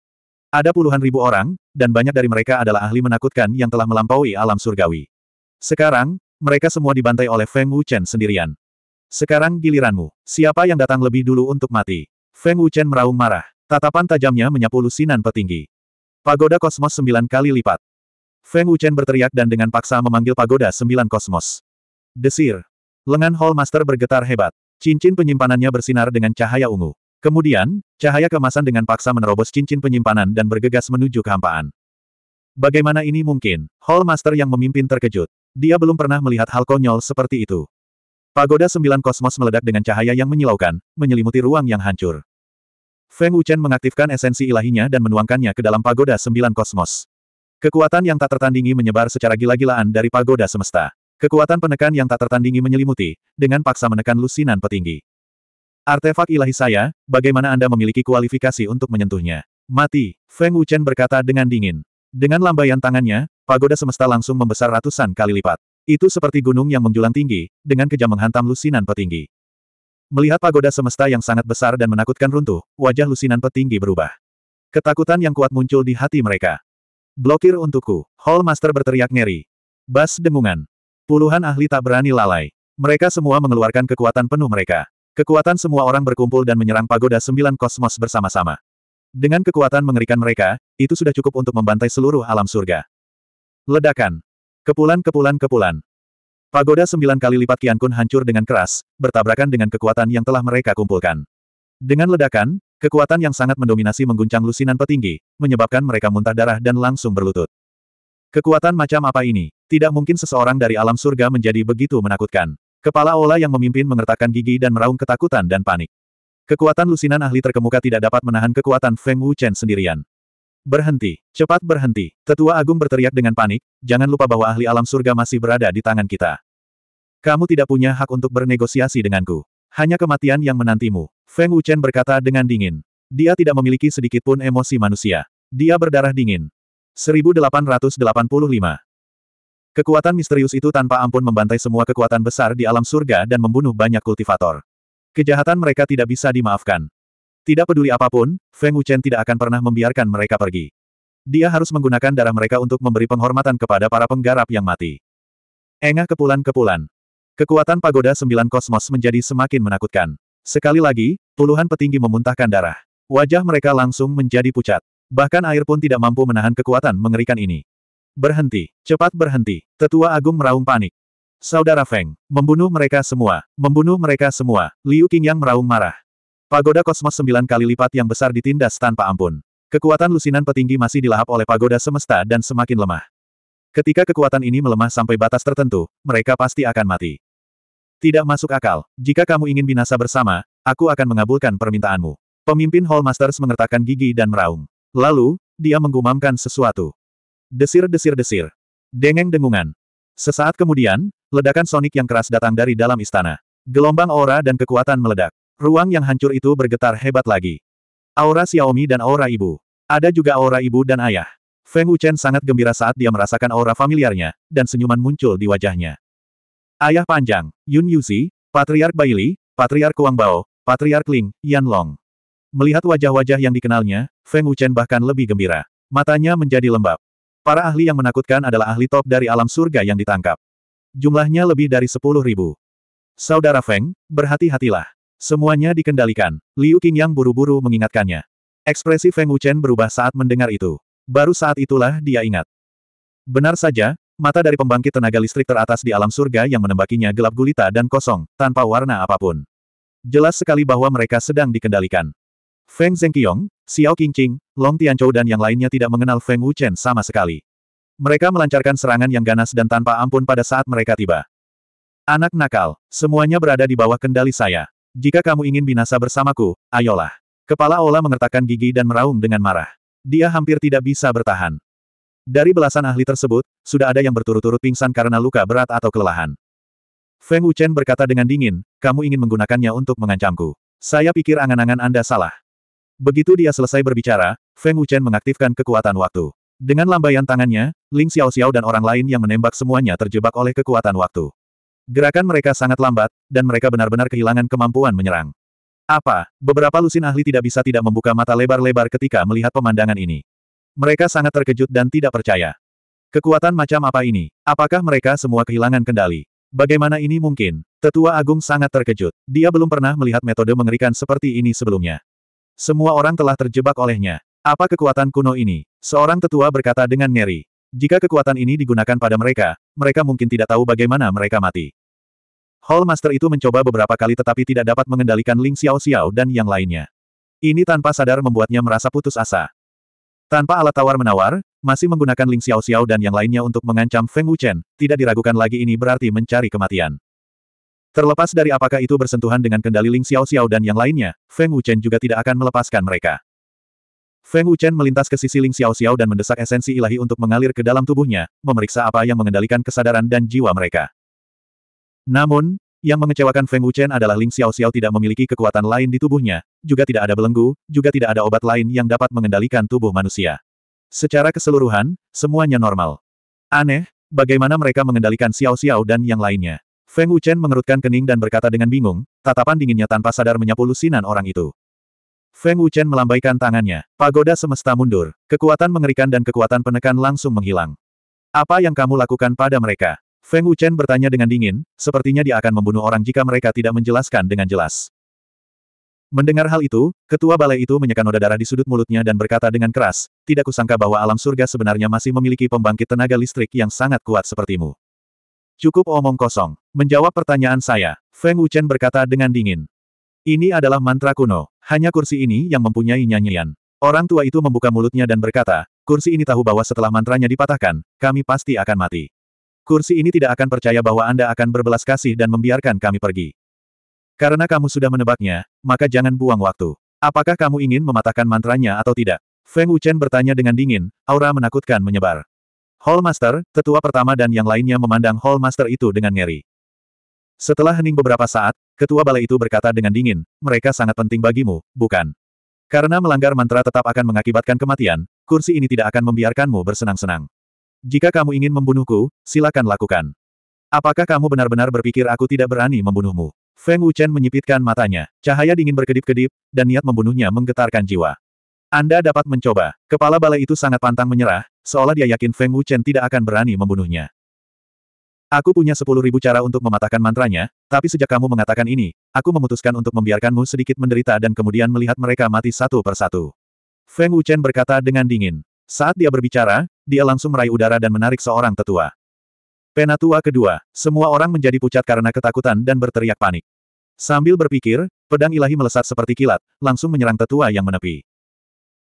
Ada puluhan ribu orang, dan banyak dari mereka adalah ahli menakutkan yang telah melampaui alam surgawi. Sekarang, mereka semua dibantai oleh Feng Wuchen sendirian. Sekarang giliranmu. Siapa yang datang lebih dulu untuk mati? Feng Wuchen meraung marah. Tatapan tajamnya menyapu lusinan petinggi. Pagoda kosmos sembilan kali lipat. Feng Wuchen berteriak dan dengan paksa memanggil pagoda sembilan kosmos. Desir. Lengan Hall Master bergetar hebat. Cincin penyimpanannya bersinar dengan cahaya ungu. Kemudian, cahaya kemasan dengan paksa menerobos cincin penyimpanan dan bergegas menuju kehampaan. Bagaimana ini mungkin? Hall Master yang memimpin terkejut. Dia belum pernah melihat hal konyol seperti itu. Pagoda sembilan kosmos meledak dengan cahaya yang menyilaukan, menyelimuti ruang yang hancur. Feng Wuchen mengaktifkan esensi ilahinya dan menuangkannya ke dalam pagoda sembilan kosmos. Kekuatan yang tak tertandingi menyebar secara gila-gilaan dari pagoda semesta. Kekuatan penekan yang tak tertandingi menyelimuti, dengan paksa menekan lusinan petinggi. Artefak ilahi saya, bagaimana Anda memiliki kualifikasi untuk menyentuhnya? Mati, Feng Wuchen berkata dengan dingin. Dengan lambaian tangannya, pagoda semesta langsung membesar ratusan kali lipat. Itu seperti gunung yang menjulang tinggi, dengan kejam menghantam lusinan petinggi. Melihat pagoda semesta yang sangat besar dan menakutkan runtuh, wajah lusinan petinggi berubah. Ketakutan yang kuat muncul di hati mereka. Blokir untukku, Hall Master berteriak ngeri. Bas dengungan. Puluhan ahli tak berani lalai. Mereka semua mengeluarkan kekuatan penuh mereka. Kekuatan semua orang berkumpul dan menyerang pagoda sembilan kosmos bersama-sama. Dengan kekuatan mengerikan mereka, itu sudah cukup untuk membantai seluruh alam surga. Ledakan. Kepulan-kepulan-kepulan. Pagoda sembilan kali lipat Kian Kun hancur dengan keras, bertabrakan dengan kekuatan yang telah mereka kumpulkan. Dengan ledakan, kekuatan yang sangat mendominasi mengguncang lusinan petinggi, menyebabkan mereka muntah darah dan langsung berlutut. Kekuatan macam apa ini? Tidak mungkin seseorang dari alam surga menjadi begitu menakutkan. Kepala Ola yang memimpin mengertakkan gigi dan meraung ketakutan dan panik. Kekuatan lusinan ahli terkemuka tidak dapat menahan kekuatan Feng Wuchen sendirian. Berhenti, cepat berhenti. Tetua Agung berteriak dengan panik, jangan lupa bahwa ahli alam surga masih berada di tangan kita. Kamu tidak punya hak untuk bernegosiasi denganku. Hanya kematian yang menantimu. Feng Wuchen berkata dengan dingin. Dia tidak memiliki sedikit pun emosi manusia. Dia berdarah dingin. 1885 Kekuatan misterius itu tanpa ampun membantai semua kekuatan besar di alam surga dan membunuh banyak kultivator. Kejahatan mereka tidak bisa dimaafkan. Tidak peduli apa pun, Feng Wuchen tidak akan pernah membiarkan mereka pergi. Dia harus menggunakan darah mereka untuk memberi penghormatan kepada para penggarap yang mati. Engah kepulan-kepulan. Kekuatan pagoda sembilan kosmos menjadi semakin menakutkan. Sekali lagi, puluhan petinggi memuntahkan darah. Wajah mereka langsung menjadi pucat. Bahkan air pun tidak mampu menahan kekuatan mengerikan ini. Berhenti, cepat berhenti. Tetua Agung meraung panik. Saudara Feng, membunuh mereka semua, membunuh mereka semua. Liu Qingyang meraung marah. Pagoda kosmos sembilan kali lipat yang besar ditindas tanpa ampun. Kekuatan lusinan petinggi masih dilahap oleh pagoda semesta dan semakin lemah. Ketika kekuatan ini melemah sampai batas tertentu, mereka pasti akan mati. Tidak masuk akal. Jika kamu ingin binasa bersama, aku akan mengabulkan permintaanmu. Pemimpin Hall Masters mengertakkan gigi dan meraung. Lalu, dia menggumamkan sesuatu. Desir-desir-desir. Dengeng dengungan. Sesaat kemudian, ledakan sonik yang keras datang dari dalam istana. Gelombang aura dan kekuatan meledak. Ruang yang hancur itu bergetar hebat lagi. Aura Xiaomi dan aura ibu. Ada juga aura ibu dan ayah. Feng Wuchen sangat gembira saat dia merasakan aura familiarnya, dan senyuman muncul di wajahnya. Ayah panjang, Yun Yuzi, Patriark Baili, Patriark Kuang Bao, Patriark Ling, Yan Long. Melihat wajah-wajah yang dikenalnya, Feng Wuchen bahkan lebih gembira. Matanya menjadi lembab. Para ahli yang menakutkan adalah ahli top dari alam surga yang ditangkap. Jumlahnya lebih dari sepuluh ribu. Saudara Feng, berhati-hatilah. Semuanya dikendalikan. Liu Qingyang buru-buru mengingatkannya. Ekspresi Feng Wuchen berubah saat mendengar itu. Baru saat itulah dia ingat. Benar saja, mata dari pembangkit tenaga listrik teratas di alam surga yang menembakinya gelap gulita dan kosong, tanpa warna apa pun. Jelas sekali bahwa mereka sedang dikendalikan. Feng Zengqiong, Xiao Qingqing, Long Tianzhou dan yang lainnya tidak mengenal Feng Wuchen sama sekali. Mereka melancarkan serangan yang ganas dan tanpa ampun pada saat mereka tiba. Anak nakal, semuanya berada di bawah kendali saya. Jika kamu ingin binasa bersamaku, ayolah. Kepala Ola mengertakkan gigi dan meraung dengan marah. Dia hampir tidak bisa bertahan. Dari belasan ahli tersebut, sudah ada yang berturut-turut pingsan karena luka berat atau kelelahan. Feng Wuchen berkata dengan dingin, kamu ingin menggunakannya untuk mengancamku. Saya pikir angan-angan Anda salah. Begitu dia selesai berbicara, Feng Wuchen mengaktifkan kekuatan waktu. Dengan lambaian tangannya, Ling Xiaoxiao dan orang lain yang menembak semuanya terjebak oleh kekuatan waktu. Gerakan mereka sangat lambat, dan mereka benar-benar kehilangan kemampuan menyerang. Apa, beberapa lusin ahli tidak bisa tidak membuka mata lebar-lebar ketika melihat pemandangan ini. Mereka sangat terkejut dan tidak percaya. Kekuatan macam apa ini? Apakah mereka semua kehilangan kendali? Bagaimana ini mungkin? Tetua Agung sangat terkejut. Dia belum pernah melihat metode mengerikan seperti ini sebelumnya. Semua orang telah terjebak olehnya. Apa kekuatan kuno ini? Seorang tetua berkata dengan ngeri. Jika kekuatan ini digunakan pada mereka, mereka mungkin tidak tahu bagaimana mereka mati. Hall Master itu mencoba beberapa kali tetapi tidak dapat mengendalikan Ling Xiao Xiao dan yang lainnya. Ini tanpa sadar membuatnya merasa putus asa. Tanpa alat tawar-menawar, masih menggunakan Ling Xiao Xiao dan yang lainnya untuk mengancam Feng Wuchen, tidak diragukan lagi ini berarti mencari kematian. Terlepas dari apakah itu bersentuhan dengan kendali Ling Xiao Xiao dan yang lainnya, Feng Wuchen juga tidak akan melepaskan mereka. Feng Wuchen melintas ke sisi Ling Xiao Xiao dan mendesak esensi ilahi untuk mengalir ke dalam tubuhnya, memeriksa apa yang mengendalikan kesadaran dan jiwa mereka. Namun, yang mengecewakan Feng Wuchen adalah Ling Xiao Xiao tidak memiliki kekuatan lain di tubuhnya, juga tidak ada belenggu, juga tidak ada obat lain yang dapat mengendalikan tubuh manusia. Secara keseluruhan, semuanya normal. Aneh, bagaimana mereka mengendalikan Xiao Xiao dan yang lainnya. Feng Wuchen mengerutkan kening dan berkata dengan bingung, tatapan dinginnya tanpa sadar menyapu lusinan orang itu. Feng Wuchen melambaikan tangannya. Pagoda semesta mundur. Kekuatan mengerikan dan kekuatan penekan langsung menghilang. Apa yang kamu lakukan pada mereka? Feng Wuchen bertanya dengan dingin, sepertinya dia akan membunuh orang jika mereka tidak menjelaskan dengan jelas. Mendengar hal itu, ketua balai itu menyekan noda darah di sudut mulutnya dan berkata dengan keras, tidak kusangka bahwa alam surga sebenarnya masih memiliki pembangkit tenaga listrik yang sangat kuat sepertimu. Cukup omong kosong. Menjawab pertanyaan saya, Feng Wuchen berkata dengan dingin. Ini adalah mantra kuno, hanya kursi ini yang mempunyai nyanyian. Orang tua itu membuka mulutnya dan berkata, kursi ini tahu bahwa setelah mantranya dipatahkan, kami pasti akan mati. Kursi ini tidak akan percaya bahwa Anda akan berbelas kasih dan membiarkan kami pergi. Karena kamu sudah menebaknya, maka jangan buang waktu. Apakah kamu ingin mematahkan mantranya atau tidak? Feng Wuchen bertanya dengan dingin, aura menakutkan menyebar. Hall Master, tetua pertama dan yang lainnya memandang Hall Master itu dengan ngeri. Setelah hening beberapa saat, ketua balai itu berkata dengan dingin, mereka sangat penting bagimu, bukan? Karena melanggar mantra tetap akan mengakibatkan kematian, kursi ini tidak akan membiarkanmu bersenang-senang. Jika kamu ingin membunuhku, silakan lakukan. Apakah kamu benar-benar berpikir aku tidak berani membunuhmu? Feng Wuchen menyipitkan matanya. Cahaya dingin berkedip-kedip, dan niat membunuhnya menggetarkan jiwa. Anda dapat mencoba. Kepala balai itu sangat pantang menyerah, seolah dia yakin Feng Wuchen tidak akan berani membunuhnya. Aku punya sepuluh ribu cara untuk mematahkan mantranya, tapi sejak kamu mengatakan ini, aku memutuskan untuk membiarkanmu sedikit menderita dan kemudian melihat mereka mati satu persatu. Feng Wuchen berkata dengan dingin. Saat dia berbicara, dia langsung meraih udara dan menarik seorang tetua. Penatua kedua, semua orang menjadi pucat karena ketakutan dan berteriak panik. Sambil berpikir, pedang ilahi melesat seperti kilat, langsung menyerang tetua yang menepi.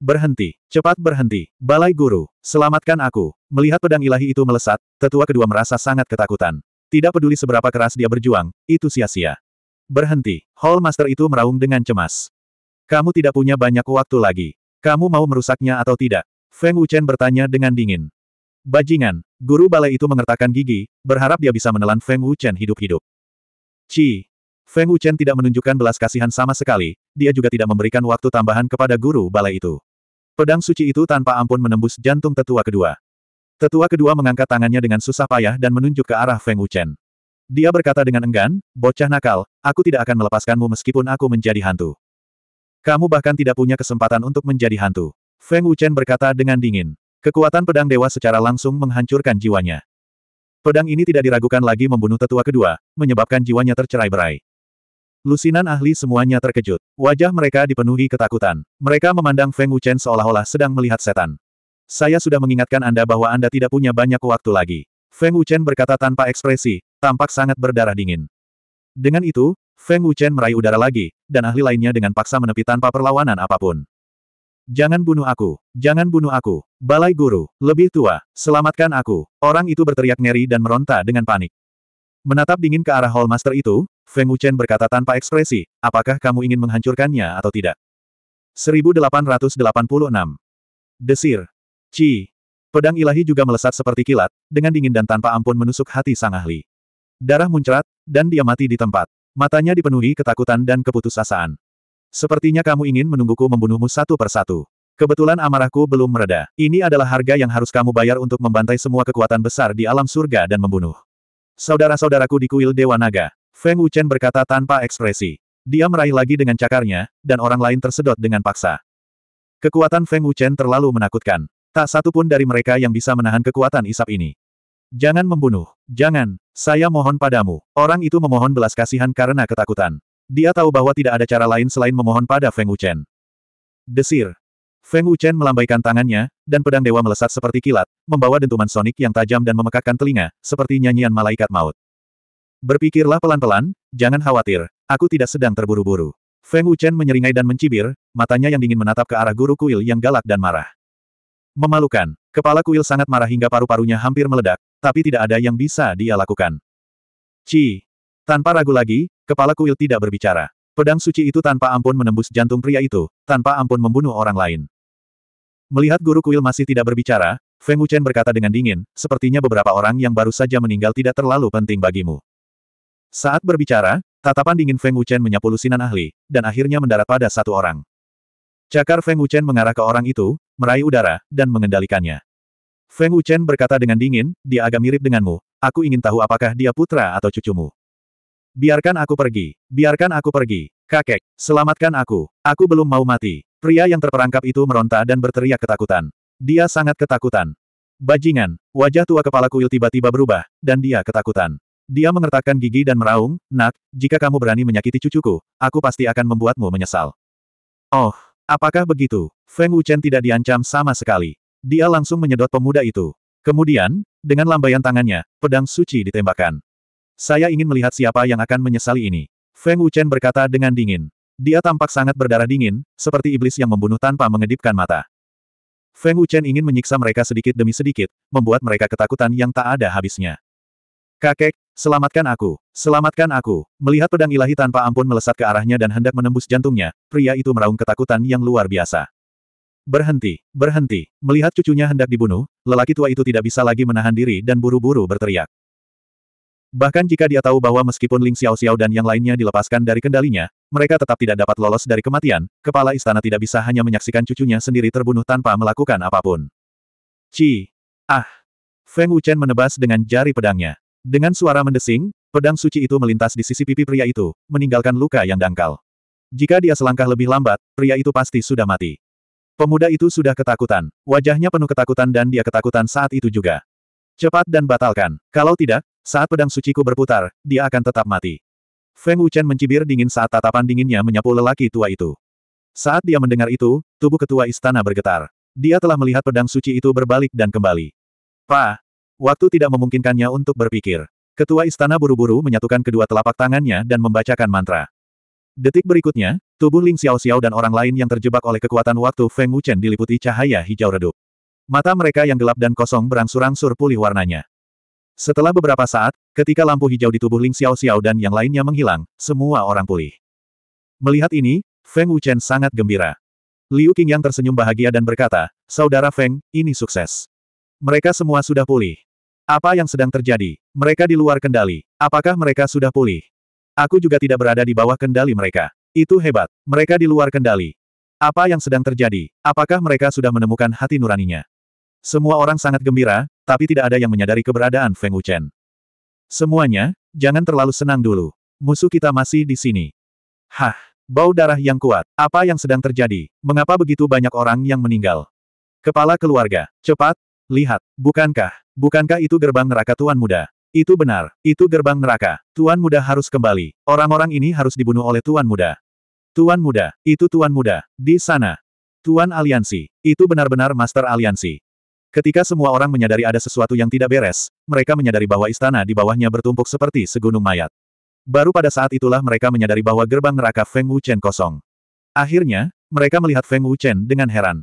Berhenti, cepat berhenti, balai guru, selamatkan aku. Melihat pedang ilahi itu melesat, tetua kedua merasa sangat ketakutan. Tidak peduli seberapa keras dia berjuang, itu sia-sia. Berhenti, Hall Master itu meraung dengan cemas. Kamu tidak punya banyak waktu lagi. Kamu mau merusaknya atau tidak? Feng Wuchen bertanya dengan dingin. Bajingan, guru balai itu mengertakkan gigi, berharap dia bisa menelan Feng Wuchen hidup-hidup. Ci. Feng Wuchen tidak menunjukkan belas kasihan sama sekali, dia juga tidak memberikan waktu tambahan kepada guru balai itu. Pedang suci itu tanpa ampun menembus jantung tetua kedua. Tetua kedua mengangkat tangannya dengan susah payah dan menunjuk ke arah Feng Wuchen. Dia berkata dengan enggan, bocah nakal, aku tidak akan melepaskanmu meskipun aku menjadi hantu. Kamu bahkan tidak punya kesempatan untuk menjadi hantu. Feng Wuchen berkata dengan dingin. Kekuatan pedang dewa secara langsung menghancurkan jiwanya. Pedang ini tidak diragukan lagi membunuh tetua kedua, menyebabkan jiwanya tercerai-berai. Lusinan ahli semuanya terkejut. Wajah mereka dipenuhi ketakutan. Mereka memandang Feng Wuchen seolah-olah sedang melihat setan. Saya sudah mengingatkan Anda bahwa Anda tidak punya banyak waktu lagi. Feng Wuchen berkata tanpa ekspresi, tampak sangat berdarah dingin. Dengan itu, Feng Wuchen meraih udara lagi, dan ahli lainnya dengan paksa menepi tanpa perlawanan apa pun. Jangan bunuh aku. Jangan bunuh aku. Balai guru. Lebih tua. Selamatkan aku. Orang itu berteriak ngeri dan meronta dengan panik. Menatap dingin ke arah Hall Master itu, Feng Wuchen berkata tanpa ekspresi, apakah kamu ingin menghancurkannya atau tidak? 1886. Desir. Ci. Pedang ilahi juga melesat seperti kilat, dengan dingin dan tanpa ampun menusuk hati sang ahli. Darah muncrat, dan dia mati di tempat. Matanya dipenuhi ketakutan dan keputusasaan. Sepertinya kamu ingin menungguku membunuhmu satu persatu. Kebetulan amarahku belum mereda. Ini adalah harga yang harus kamu bayar untuk membantai semua kekuatan besar di alam surga dan membunuh. Saudara-saudaraku di kuil Dewa Naga. Feng Wuchen berkata tanpa ekspresi. Dia meraih lagi dengan cakarnya, dan orang lain tersedot dengan paksa. Kekuatan Feng Wuchen terlalu menakutkan. Tak satu pun dari mereka yang bisa menahan kekuatan isap ini. Jangan membunuh. Jangan. Saya mohon padamu. Orang itu memohon belas kasihan karena ketakutan. Dia tahu bahwa tidak ada cara lain selain memohon pada Feng Wuchen. Desir. Feng Wuchen melambaikan tangannya, dan pedang dewa melesat seperti kilat, membawa dentuman sonik yang tajam dan memekakkan telinga, seperti nyanyian malaikat maut. Berpikirlah pelan-pelan, jangan khawatir, aku tidak sedang terburu-buru. Feng Wuchen menyeringai dan mencibir, matanya yang dingin menatap ke arah guru kuil yang galak dan marah. Memalukan, kepala kuil sangat marah hingga paru-parunya hampir meledak, tapi tidak ada yang bisa dia lakukan. Ci. Tanpa ragu lagi, kepala kuil tidak berbicara. Pedang suci itu tanpa ampun menembus jantung pria itu, tanpa ampun membunuh orang lain. Melihat guru kuil masih tidak berbicara, Feng Wuchen berkata dengan dingin, sepertinya beberapa orang yang baru saja meninggal tidak terlalu penting bagimu. Saat berbicara, tatapan dingin Feng Wuchen menyapu lusinan ahli, dan akhirnya mendarat pada satu orang. Cakar Feng Wuchen mengarah ke orang itu, meraih udara, dan mengendalikannya. Feng Wuchen berkata dengan dingin, dia agak mirip denganmu, aku ingin tahu apakah dia putra atau cucumu. Biarkan aku pergi, biarkan aku pergi, kakek, selamatkan aku, aku belum mau mati. Pria yang terperangkap itu meronta dan berteriak ketakutan. Dia sangat ketakutan. Bajingan, wajah tua kepala kuil tiba-tiba berubah, dan dia ketakutan. Dia mengertakkan gigi dan meraung, nak, jika kamu berani menyakiti cucuku, aku pasti akan membuatmu menyesal. Oh, apakah begitu? Feng Wuchen tidak diancam sama sekali. Dia langsung menyedot pemuda itu. Kemudian, dengan lambaian tangannya, pedang suci ditembakkan. Saya ingin melihat siapa yang akan menyesali ini. Feng Wuchen berkata dengan dingin. Dia tampak sangat berdarah dingin, seperti iblis yang membunuh tanpa mengedipkan mata. Feng Wuchen ingin menyiksa mereka sedikit demi sedikit, membuat mereka ketakutan yang tak ada habisnya. Kakek, selamatkan aku, selamatkan aku. Melihat pedang ilahi tanpa ampun melesat ke arahnya dan hendak menembus jantungnya, pria itu meraung ketakutan yang luar biasa. Berhenti, berhenti. Melihat cucunya hendak dibunuh, lelaki tua itu tidak bisa lagi menahan diri dan buru-buru berteriak. Bahkan jika dia tahu bahwa meskipun Ling Xiao Xiao dan yang lainnya dilepaskan dari kendalinya, mereka tetap tidak dapat lolos dari kematian, kepala istana tidak bisa hanya menyaksikan cucunya sendiri terbunuh tanpa melakukan apa pun. Ci! Ah! Feng Wuchen menebas dengan jari pedangnya. Dengan suara mendesing, pedang suci itu melintas di sisi pipi pria itu, meninggalkan luka yang dangkal. Jika dia selangkah lebih lambat, pria itu pasti sudah mati. Pemuda itu sudah ketakutan. Wajahnya penuh ketakutan dan dia ketakutan saat itu juga. Cepat dan batalkan. Kalau tidak, saat pedang suciku berputar, dia akan tetap mati. Feng Wuchen mencibir dingin saat tatapan dinginnya menyapu lelaki tua itu. Saat dia mendengar itu, tubuh ketua istana bergetar. Dia telah melihat pedang suci itu berbalik dan kembali. Pa! Waktu tidak memungkinkannya untuk berpikir. Ketua istana buru-buru menyatukan kedua telapak tangannya dan membacakan mantra. Detik berikutnya, tubuh Ling Xiao Xiao dan orang lain yang terjebak oleh kekuatan waktu Feng Wuchen diliputi cahaya hijau redup. Mata mereka yang gelap dan kosong berangsur-angsur pulih warnanya. Setelah beberapa saat, ketika lampu hijau di tubuh Ling Xiao Xiao dan yang lainnya menghilang, semua orang pulih. Melihat ini, Feng Wuchen sangat gembira. Liu Qingyang tersenyum bahagia dan berkata, Saudara Feng, ini sukses. Mereka semua sudah pulih. Apa yang sedang terjadi? Mereka di luar kendali. Apakah mereka sudah pulih? Aku juga tidak berada di bawah kendali mereka. Itu hebat. Mereka di luar kendali. Apa yang sedang terjadi? Apakah mereka sudah menemukan hati nuraninya? Semua orang sangat gembira, tapi tidak ada yang menyadari keberadaan Feng Wuchen. Semuanya, jangan terlalu senang dulu. Musuh kita masih di sini. Hah, bau darah yang kuat. Apa yang sedang terjadi? Mengapa begitu banyak orang yang meninggal? Kepala keluarga, cepat, lihat, bukankah, bukankah itu gerbang neraka Tuan Muda? Itu benar, itu gerbang neraka. Tuan Muda harus kembali. Orang-orang ini harus dibunuh oleh Tuan Muda. Tuan Muda, itu Tuan Muda, di sana. Tuan Aliansi, itu benar-benar Master Aliansi. Ketika semua orang menyadari ada sesuatu yang tidak beres, mereka menyadari bahwa istana di bawahnya bertumpuk seperti segunung mayat. Baru pada saat itulah mereka menyadari bahwa gerbang neraka Feng Wuchen kosong. Akhirnya, mereka melihat Feng Wuchen dengan heran.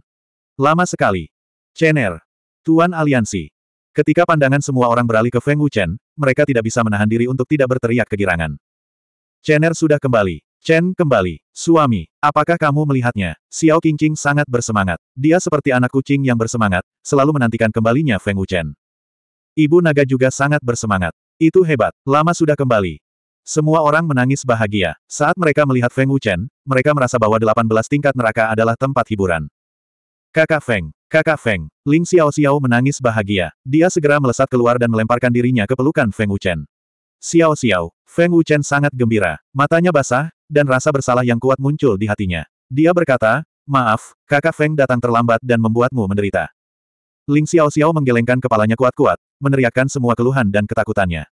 Lama sekali. Chener. Tuan Aliansi. Ketika pandangan semua orang beralih ke Feng Wuchen, mereka tidak bisa menahan diri untuk tidak berteriak kegirangan. Chener sudah kembali. Chen kembali. Suami, apakah kamu melihatnya? Xiao Qingqing sangat bersemangat. Dia seperti anak kucing yang bersemangat, selalu menantikan kembalinya Feng Wuchen. Ibu naga juga sangat bersemangat. Itu hebat, lama sudah kembali. Semua orang menangis bahagia. Saat mereka melihat Feng Wuchen, mereka merasa bahwa 18 tingkat neraka adalah tempat hiburan. Kakak Feng, kakak Feng, Ling Xiao Xiao menangis bahagia. Dia segera melesat keluar dan melemparkan dirinya ke pelukan Feng Wuchen. Xiao Xiao, Feng Wuchen sangat gembira. Matanya basah, dan rasa bersalah yang kuat muncul di hatinya. Dia berkata, Maaf, kakak Feng datang terlambat dan membuatmu menderita. Ling Xiao Xiao menggelengkan kepalanya kuat-kuat, meneriakkan semua keluhan dan ketakutannya.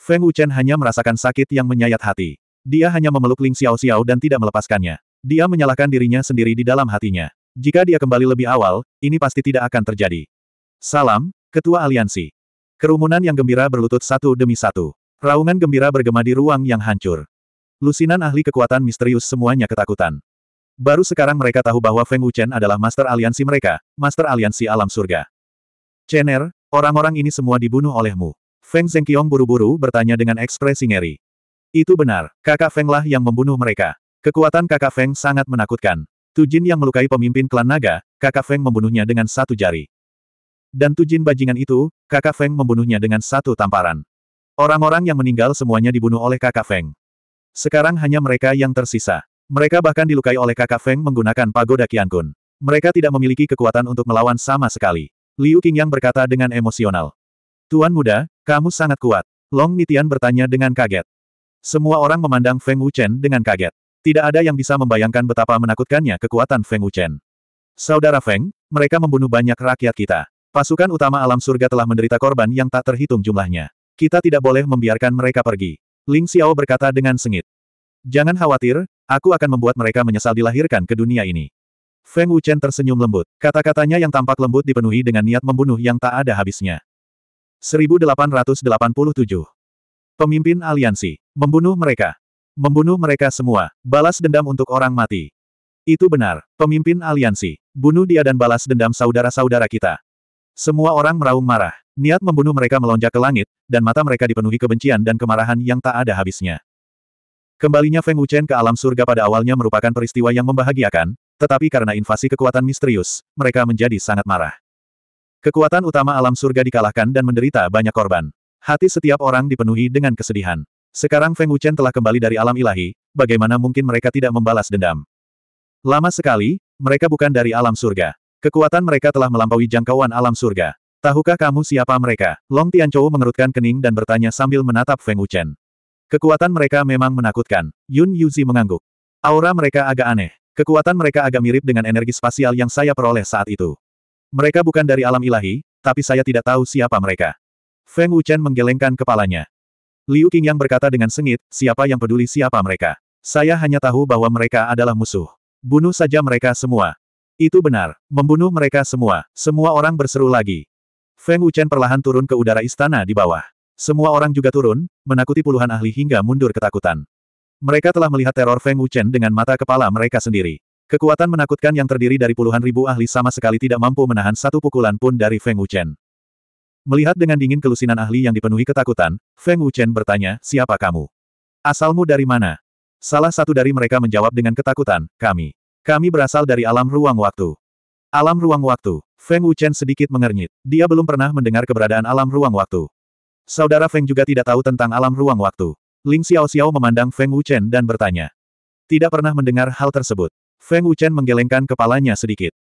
Feng Wuchen hanya merasakan sakit yang menyayat hati. Dia hanya memeluk Ling Xiao Xiao dan tidak melepaskannya. Dia menyalahkan dirinya sendiri di dalam hatinya. Jika dia kembali lebih awal, ini pasti tidak akan terjadi. Salam, Ketua Aliansi. Kerumunan yang gembira berlutut satu demi satu. Raungan gembira bergema di ruang yang hancur. Lusinan ahli kekuatan misterius semuanya ketakutan. Baru sekarang mereka tahu bahwa Feng Wuchen adalah master aliansi mereka, master aliansi alam surga. Chener, orang-orang ini semua dibunuh olehmu. Feng Zhengqiong buru-buru bertanya dengan ekspresi ngeri. Itu benar, kakak Feng lah yang membunuh mereka. Kekuatan kakak Feng sangat menakutkan. Tujin yang melukai pemimpin klan naga, kakak Feng membunuhnya dengan satu jari. Dan Tujin bajingan itu, kakak Feng membunuhnya dengan satu tamparan. Orang-orang yang meninggal semuanya dibunuh oleh kakak Feng. Sekarang hanya mereka yang tersisa. Mereka bahkan dilukai oleh kakak Feng menggunakan pagoda Qiankun. Mereka tidak memiliki kekuatan untuk melawan sama sekali. Liu Qingyang berkata dengan emosional. Tuan muda, kamu sangat kuat. Long Nitian bertanya dengan kaget. Semua orang memandang Feng Wuchen dengan kaget. Tidak ada yang bisa membayangkan betapa menakutkannya kekuatan Feng Wuchen. Saudara Feng, mereka membunuh banyak rakyat kita. Pasukan utama alam surga telah menderita korban yang tak terhitung jumlahnya. Kita tidak boleh membiarkan mereka pergi. Ling Xiao berkata dengan sengit. Jangan khawatir, aku akan membuat mereka menyesal dilahirkan ke dunia ini. Feng Wuchen tersenyum lembut. Kata-katanya yang tampak lembut dipenuhi dengan niat membunuh yang tak ada habisnya. 1887. Pemimpin aliansi. Membunuh mereka. Membunuh mereka semua. Balas dendam untuk orang mati. Itu benar. Pemimpin aliansi. Bunuh dia dan balas dendam saudara-saudara kita. Semua orang meraung marah. Niat membunuh mereka melonjak ke langit, dan mata mereka dipenuhi kebencian dan kemarahan yang tak ada habisnya. Kembalinya Feng Wuchen ke alam surga pada awalnya merupakan peristiwa yang membahagiakan, tetapi karena invasi kekuatan misterius, mereka menjadi sangat marah. Kekuatan utama alam surga dikalahkan dan menderita banyak korban. Hati setiap orang dipenuhi dengan kesedihan. Sekarang Feng Wuchen telah kembali dari alam ilahi, bagaimana mungkin mereka tidak membalas dendam? Lama sekali, mereka bukan dari alam surga. Kekuatan mereka telah melampaui jangkauan alam surga. Tahukah kamu siapa mereka? Long Tianchou mengerutkan kening dan bertanya sambil menatap Feng Wuchen. Kekuatan mereka memang menakutkan. Yun Yuzi mengangguk. Aura mereka agak aneh. Kekuatan mereka agak mirip dengan energi spasial yang saya peroleh saat itu. Mereka bukan dari alam ilahi, tapi saya tidak tahu siapa mereka. Feng Wuchen menggelengkan kepalanya. Liu Qingyang berkata dengan sengit, siapa yang peduli siapa mereka? Saya hanya tahu bahwa mereka adalah musuh. Bunuh saja mereka semua. Itu benar. Membunuh mereka semua. Semua orang berseru lagi. Feng Wuchen perlahan turun ke udara istana di bawah. Semua orang juga turun, menakuti puluhan ahli hingga mundur ketakutan. Mereka telah melihat teror Feng Wuchen dengan mata kepala mereka sendiri. Kekuatan menakutkan yang terdiri dari puluhan ribu ahli sama sekali tidak mampu menahan satu pukulan pun dari Feng Wuchen. Melihat dengan dingin kelusinan ahli yang dipenuhi ketakutan, Feng Wuchen bertanya, siapa kamu? Asalmu dari mana? Salah satu dari mereka menjawab dengan ketakutan, kami. Kami berasal dari alam ruang waktu. Alam ruang waktu. Feng Wuchen sedikit mengernyit. Dia belum pernah mendengar keberadaan alam ruang waktu. Saudara Feng juga tidak tahu tentang alam ruang waktu. Ling Xiao Xiao memandang Feng Wuchen dan bertanya. Tidak pernah mendengar hal tersebut. Feng Wuchen menggelengkan kepalanya sedikit.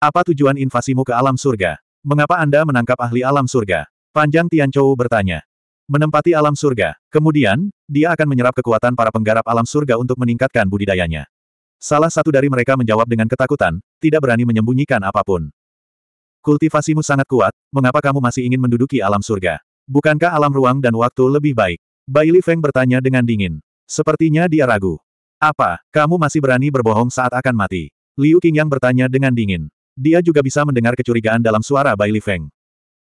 Apa tujuan invasimu ke alam surga? Mengapa Anda menangkap ahli alam surga? Panjang Tianchou bertanya. Menempati alam surga. Kemudian, dia akan menyerap kekuatan para penggarap alam surga untuk meningkatkan budidayanya. Salah satu dari mereka menjawab dengan ketakutan, tidak berani menyembunyikan apa pun. Kultivasimu sangat kuat, mengapa kamu masih ingin menduduki alam surga? Bukankah alam ruang dan waktu lebih baik? Bai Li Feng bertanya dengan dingin. Sepertinya dia ragu. Apa, kamu masih berani berbohong saat akan mati? Liu Qingyang bertanya dengan dingin. Dia juga bisa mendengar kecurigaan dalam suara Bai Li Feng.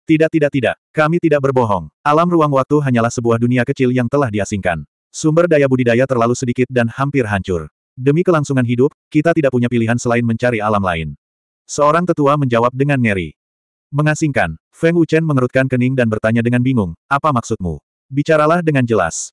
Tidak tidak tidak, kami tidak berbohong. Alam ruang waktu hanyalah sebuah dunia kecil yang telah diasingkan. Sumber daya budidaya terlalu sedikit dan hampir hancur. Demi kelangsungan hidup, kita tidak punya pilihan selain mencari alam lain. Seorang tetua menjawab dengan ngeri. Mengasingkan, Feng Wuchen mengerutkan kening dan bertanya dengan bingung, apa maksudmu? Bicaralah dengan jelas.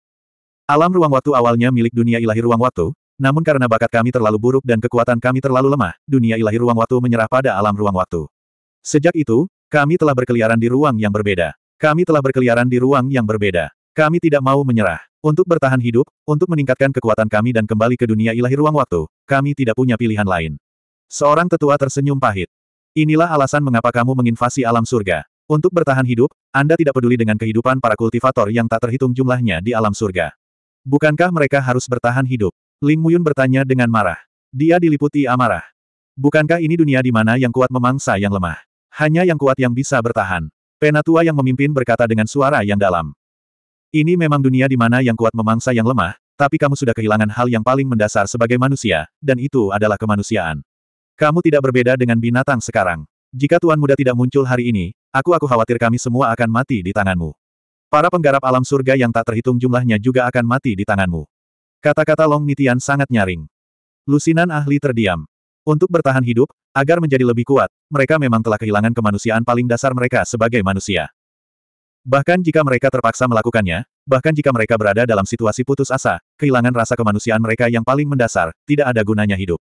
Alam ruang waktu awalnya milik dunia ilahi ruang waktu, Namun karena bakat kami terlalu buruk dan kekuatan kami terlalu lemah, dunia ilahi ruang waktu menyerah pada alam ruang waktu. Sejak itu, kami telah berkeliaran di ruang yang berbeda. Kami telah berkeliaran di ruang yang berbeda. Kami tidak mau menyerah. Untuk bertahan hidup, untuk meningkatkan kekuatan kami dan kembali ke dunia ilahi ruang waktu, kami tidak punya pilihan lain. Seorang tetua tersenyum pahit. Inilah alasan mengapa kamu menginvasi alam surga. Untuk bertahan hidup, Anda tidak peduli dengan kehidupan para kultivator yang tak terhitung jumlahnya di alam surga. Bukankah mereka harus bertahan hidup? Ling Muyun bertanya dengan marah. Dia diliputi amarah. Bukankah ini dunia di mana yang kuat memangsa yang lemah? Hanya yang kuat yang bisa bertahan. Penatua yang memimpin berkata dengan suara yang dalam. Ini memang dunia di mana yang kuat memangsa yang lemah, tapi kamu sudah kehilangan hal yang paling mendasar sebagai manusia, dan itu adalah kemanusiaan. Kamu tidak berbeda dengan binatang sekarang. Jika Tuan Muda tidak muncul hari ini, aku aku khawatir kami semua akan mati di tanganmu. Para penggarap alam surga yang tak terhitung jumlahnya juga akan mati di tanganmu. Kata-kata Long Nitian sangat nyaring. Lusinan ahli terdiam. Untuk bertahan hidup, agar menjadi lebih kuat, mereka memang telah kehilangan kemanusiaan paling dasar mereka sebagai manusia. Bahkan jika mereka terpaksa melakukannya, bahkan jika mereka berada dalam situasi putus asa, kehilangan rasa kemanusiaan mereka yang paling mendasar, tidak ada gunanya hidup.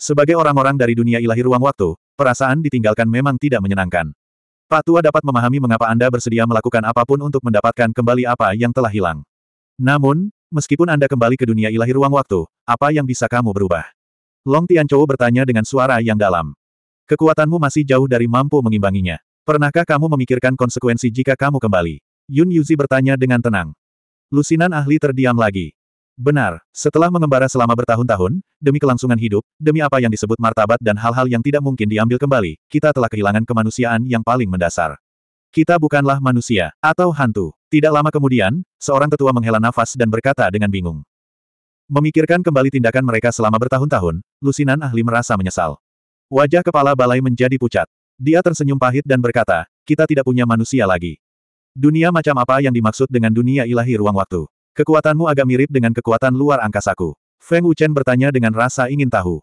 Sebagai orang-orang dari dunia ilahi ruang waktu, perasaan ditinggalkan memang tidak menyenangkan. Pak Tua dapat memahami mengapa Anda bersedia melakukan apa pun untuk mendapatkan kembali apa yang telah hilang. Namun, meskipun Anda kembali ke dunia ilahi ruang waktu, apa yang bisa kamu berubah? Long Tianchou bertanya dengan suara yang dalam. Kekuatanmu masih jauh dari mampu mengimbanginya. Pernahkah kamu memikirkan konsekuensi jika kamu kembali? Yun Yuzi bertanya dengan tenang. Lusinan ahli terdiam lagi. Benar, setelah mengembara selama bertahun-tahun, demi kelangsungan hidup, demi apa yang disebut martabat dan hal-hal yang tidak mungkin diambil kembali, kita telah kehilangan kemanusiaan yang paling mendasar. Kita bukanlah manusia, atau hantu. Tidak lama kemudian, seorang tetua menghela nafas dan berkata dengan bingung. Memikirkan kembali tindakan mereka selama bertahun-tahun, lusinan ahli merasa menyesal. Wajah kepala balai menjadi pucat. Dia tersenyum pahit dan berkata, kita tidak punya manusia lagi. Dunia macam apa yang dimaksud dengan dunia ilahi ruang waktu? Kekuatanmu agak mirip dengan kekuatan luar angkasaku. Feng Wuchen bertanya dengan rasa ingin tahu.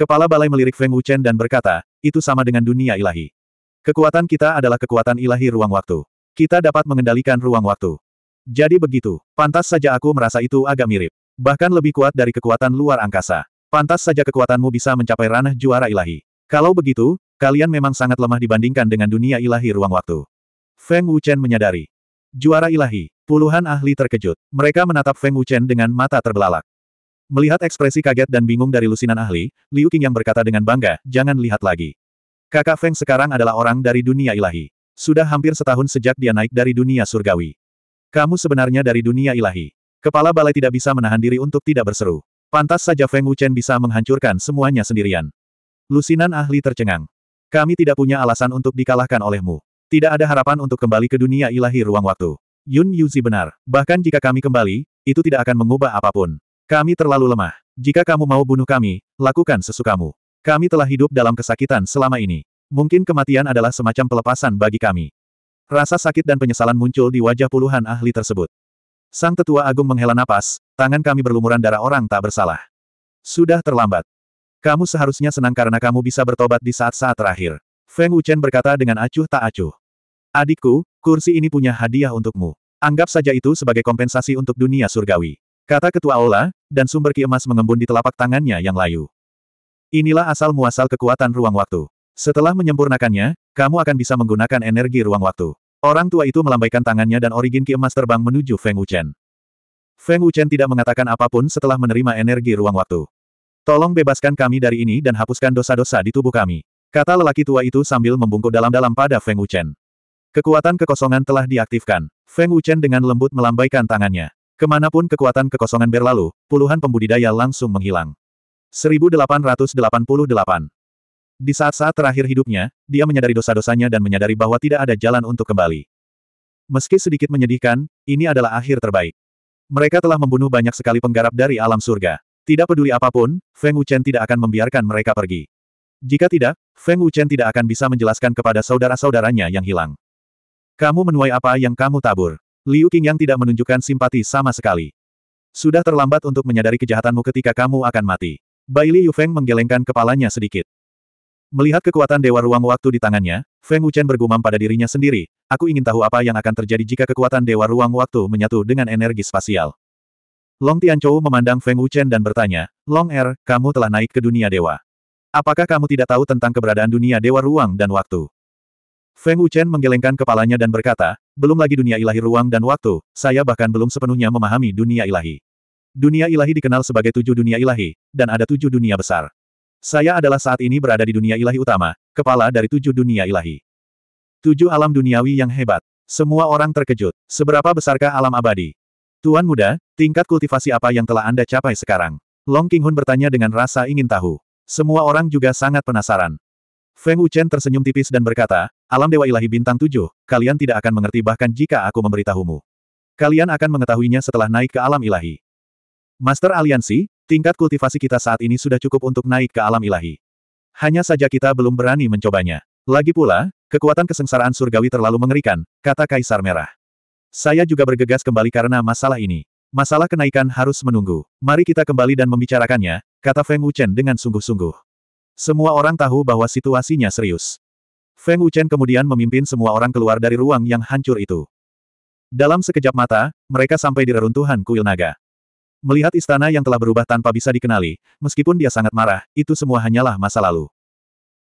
Kepala balai melirik Feng Wuchen dan berkata, itu sama dengan dunia ilahi. Kekuatan kita adalah kekuatan ilahi ruang waktu. Kita dapat mengendalikan ruang waktu. Jadi begitu, pantas saja aku merasa itu agak mirip. Bahkan lebih kuat dari kekuatan luar angkasa. Pantas saja kekuatanmu bisa mencapai ranah juara ilahi. Kalau begitu, Kalian memang sangat lemah dibandingkan dengan dunia ilahi ruang waktu. Feng Wuchen menyadari. Juara ilahi. Puluhan ahli terkejut. Mereka menatap Feng Wuchen dengan mata terbelalak. Melihat ekspresi kaget dan bingung dari lusinan ahli, Liu Qing yang berkata dengan bangga, jangan lihat lagi. Kakak Feng sekarang adalah orang dari dunia ilahi. Sudah hampir setahun sejak dia naik dari dunia surgawi. Kamu sebenarnya dari dunia ilahi. Kepala balai tidak bisa menahan diri untuk tidak berseru. Pantas saja Feng Wuchen bisa menghancurkan semuanya sendirian. Lusinan ahli tercengang. Kami tidak punya alasan untuk dikalahkan olehmu. Tidak ada harapan untuk kembali ke dunia ilahi ruang waktu. Yun Yuzi benar. Bahkan jika kami kembali, itu tidak akan mengubah apa pun. Kami terlalu lemah. Jika kamu mau bunuh kami, lakukan sesukamu. Kami telah hidup dalam kesakitan selama ini. Mungkin kematian adalah semacam pelepasan bagi kami. Rasa sakit dan penyesalan muncul di wajah puluhan ahli tersebut. Sang tetua agung menghela napas, tangan kami berlumuran darah orang tak bersalah. Sudah terlambat. Kamu seharusnya senang karena kamu bisa bertobat di saat-saat terakhir. Feng Wuchen berkata dengan acuh tak acuh. Adikku, kursi ini punya hadiah untukmu. Anggap saja itu sebagai kompensasi untuk dunia surgawi. Kata ketua Ola, dan sumber ki emas mengembun di telapak tangannya yang layu. Inilah asal muasal kekuatan ruang waktu. Setelah menyempurnakannya, kamu akan bisa menggunakan energi ruang waktu. Orang tua itu melambaikan tangannya dan origin ki emas terbang menuju Feng Wuchen. Feng Wuchen tidak mengatakan apa pun setelah menerima energi ruang waktu. Tolong bebaskan kami dari ini dan hapuskan dosa-dosa di tubuh kami. Kata lelaki tua itu sambil membungkuk dalam-dalam pada Feng Wuchen. Kekuatan kekosongan telah diaktifkan. Feng Wuchen dengan lembut melambaikan tangannya. Ke mana pun kekuatan kekosongan berlalu, puluhan pembudidaya langsung menghilang. 1888 Di saat-saat terakhir hidupnya, dia menyadari dosa-dosanya dan menyadari bahwa tidak ada jalan untuk kembali. Meski sedikit menyedihkan, ini adalah akhir terbaik. Mereka telah membunuh banyak sekali penggarap dari alam surga. Tidak peduli apa pun, Feng Wuchen tidak akan membiarkan mereka pergi. Jika tidak, Feng Wuchen tidak akan bisa menjelaskan kepada saudara-saudaranya yang hilang. Kamu menuai apa yang kamu tabur. Liu Qingyang tidak menunjukkan simpati sama sekali. Sudah terlambat untuk menyadari kejahatanmu ketika kamu akan mati. Bai Li Yufeng menggelengkan kepalanya sedikit. Melihat kekuatan Dewa Ruang Waktu di tangannya, Feng Wuchen bergumam pada dirinya sendiri, aku ingin tahu apa yang akan terjadi jika kekuatan Dewa Ruang Waktu menyatu dengan energi spasial. Long Tianchou memandang Feng Wuchen dan bertanya, Long Er, kamu telah naik ke dunia dewa. Apakah kamu tidak tahu tentang keberadaan dunia dewa ruang dan waktu? Feng Wuchen menggelengkan kepalanya dan berkata, belum lagi dunia ilahi ruang dan waktu, saya bahkan belum sepenuhnya memahami dunia ilahi. Dunia ilahi dikenal sebagai tujuh dunia ilahi, dan ada tujuh dunia besar. Saya adalah saat ini berada di dunia ilahi utama, kepala dari tujuh dunia ilahi. Tujuh alam duniawi yang hebat. Semua orang terkejut. Seberapa besarkah alam abadi? Tuan muda, tingkat kultivasi apa yang telah Anda capai sekarang? Long Qinghun bertanya dengan rasa ingin tahu. Semua orang juga sangat penasaran. Feng Wuchen tersenyum tipis dan berkata, Alam Dewa Ilahi Bintang Tujuh, kalian tidak akan mengerti bahkan jika aku memberitahumu. Kalian akan mengetahuinya setelah naik ke alam ilahi. Master Aliansi, tingkat kultivasi kita saat ini sudah cukup untuk naik ke alam ilahi. Hanya saja kita belum berani mencobanya. Lagi pula, kekuatan kesengsaraan surgawi terlalu mengerikan, kata Kaisar Merah. Saya juga bergegas kembali karena masalah ini. Masalah kenaikan harus menunggu. Mari kita kembali dan membicarakannya, kata Feng Wuchen dengan sungguh-sungguh. Semua orang tahu bahwa situasinya serius. Feng Wuchen kemudian memimpin semua orang keluar dari ruang yang hancur itu. Dalam sekejap mata, mereka sampai di reruntuhan kuil naga. Melihat istana yang telah berubah tanpa bisa dikenali, meskipun dia sangat marah, itu semua hanyalah masa lalu.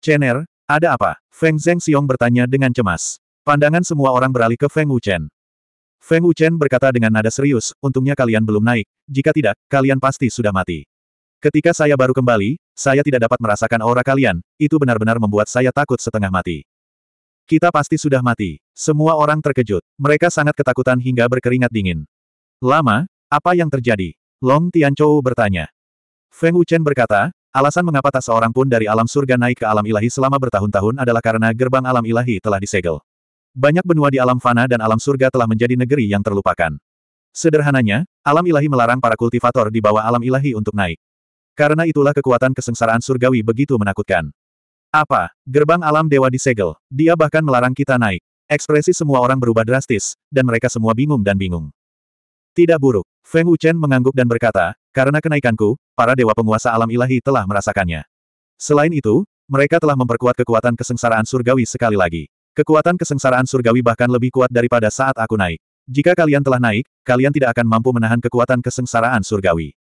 Chener, ada apa? Feng Zheng Xiong bertanya dengan cemas. Pandangan semua orang beralih ke Feng Wuchen. Feng Wuchen berkata dengan nada serius, untungnya kalian belum naik, jika tidak, kalian pasti sudah mati. Ketika saya baru kembali, saya tidak dapat merasakan aura kalian, itu benar-benar membuat saya takut setengah mati. Kita pasti sudah mati. Semua orang terkejut. Mereka sangat ketakutan hingga berkeringat dingin. Lama, apa yang terjadi? Long Tianchou bertanya. Feng Wuchen berkata, Alasan mengapa tak seorang pun dari alam surga naik ke alam ilahi selama bertahun-tahun adalah karena gerbang alam ilahi telah disegel. Banyak benua di alam fana dan alam surga telah menjadi negeri yang terlupakan. Sederhananya, alam ilahi melarang para kultivator di bawah alam ilahi untuk naik. Karena itulah kekuatan kesengsaraan surgawi begitu menakutkan. Apa? Gerbang alam dewa disegel. Dia bahkan melarang kita naik. Ekspresi semua orang berubah drastis, dan mereka semua bingung dan bingung. Tidak buruk. Feng Wuchen mengangguk dan berkata, karena kenaikanku, para dewa penguasa alam ilahi telah merasakannya. Selain itu, mereka telah memperkuat kekuatan kesengsaraan surgawi sekali lagi. Kekuatan kesengsaraan surgawi bahkan lebih kuat daripada saat aku naik. Jika kalian telah naik, kalian tidak akan mampu menahan kekuatan kesengsaraan surgawi.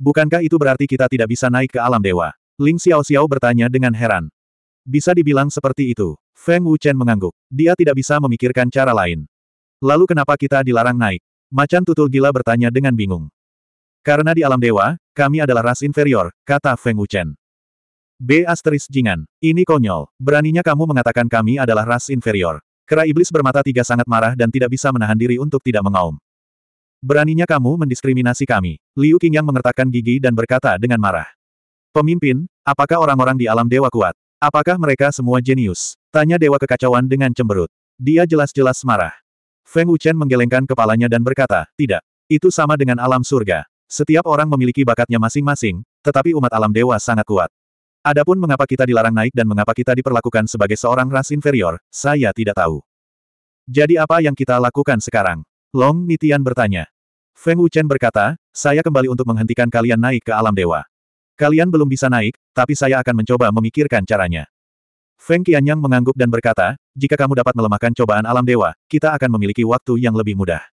Bukankah itu berarti kita tidak bisa naik ke alam dewa? Ling Xiao Xiao bertanya dengan heran. Bisa dibilang seperti itu. Feng Wuchen mengangguk. Dia tidak bisa memikirkan cara lain. Lalu kenapa kita dilarang naik? Macan tutul gila bertanya dengan bingung. Karena di alam dewa, kami adalah ras inferior, kata Feng Wuchen. B asteris jingan. Ini konyol. Beraninya kamu mengatakan kami adalah ras inferior. Kera iblis bermata tiga sangat marah dan tidak bisa menahan diri untuk tidak mengaum. Beraninya kamu mendiskriminasi kami. Liu Qingyang mengertakkan gigi dan berkata dengan marah. Pemimpin, apakah orang-orang di alam dewa kuat? Apakah mereka semua jenius? Tanya dewa kekacauan dengan cemberut. Dia jelas-jelas marah. Feng Wuchen menggelengkan kepalanya dan berkata, tidak. Itu sama dengan alam surga. Setiap orang memiliki bakatnya masing-masing, tetapi umat alam dewa sangat kuat. Adapun mengapa kita dilarang naik dan mengapa kita diperlakukan sebagai seorang ras inferior, saya tidak tahu. Jadi apa yang kita lakukan sekarang? Long Nitian bertanya. Feng Wuchen berkata, saya kembali untuk menghentikan kalian naik ke alam dewa. Kalian belum bisa naik, tapi saya akan mencoba memikirkan caranya. Feng Qianyang mengangguk dan berkata, jika kamu dapat melemahkan cobaan alam dewa, kita akan memiliki waktu yang lebih mudah.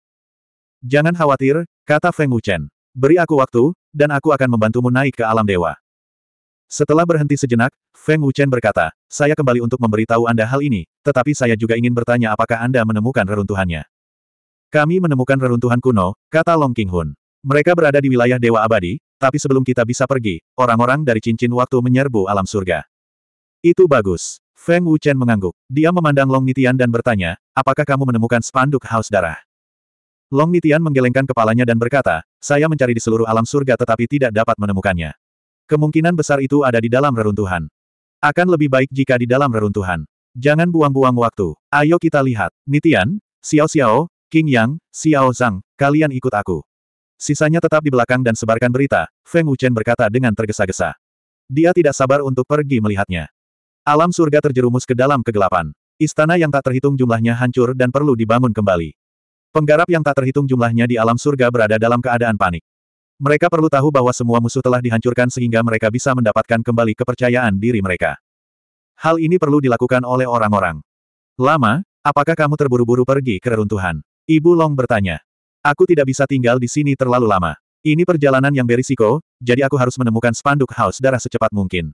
Jangan khawatir, kata Feng Wuchen. Beri aku waktu, dan aku akan membantumu naik ke alam dewa. Setelah berhenti sejenak, Feng Wuchen berkata, saya kembali untuk memberitahu Anda hal ini, tetapi saya juga ingin bertanya apakah Anda menemukan reruntuhannya. Kami menemukan reruntuhan kuno, kata Long Qinghun. Mereka berada di wilayah Dewa Abadi, tapi sebelum kita bisa pergi, orang-orang dari cincin waktu menyerbu alam surga. Itu bagus. Feng Wuchen mengangguk. Dia memandang Long Nitian dan bertanya, apakah kamu menemukan spanduk haus darah? Long Nitian menggelengkan kepalanya dan berkata, saya mencari di seluruh alam surga tetapi tidak dapat menemukannya. Kemungkinan besar itu ada di dalam reruntuhan. Akan lebih baik jika di dalam reruntuhan. Jangan buang-buang waktu. Ayo kita lihat. Nitian, Xiao Xiao, King Yang, Xiao Zhang, kalian ikut aku. Sisanya tetap di belakang dan sebarkan berita, Feng Wuchen berkata dengan tergesa-gesa. Dia tidak sabar untuk pergi melihatnya. Alam surga terjerumus ke dalam kegelapan. Istana yang tak terhitung jumlahnya hancur dan perlu dibangun kembali. Penggarap yang tak terhitung jumlahnya di alam surga berada dalam keadaan panik. Mereka perlu tahu bahwa semua musuh telah dihancurkan sehingga mereka bisa mendapatkan kembali kepercayaan diri mereka. Hal ini perlu dilakukan oleh orang-orang. Lama, apakah kamu terburu-buru pergi ke reruntuhan? Ibu Long bertanya. Aku tidak bisa tinggal di sini terlalu lama. Ini perjalanan yang berisiko, jadi aku harus menemukan spanduk haus darah secepat mungkin.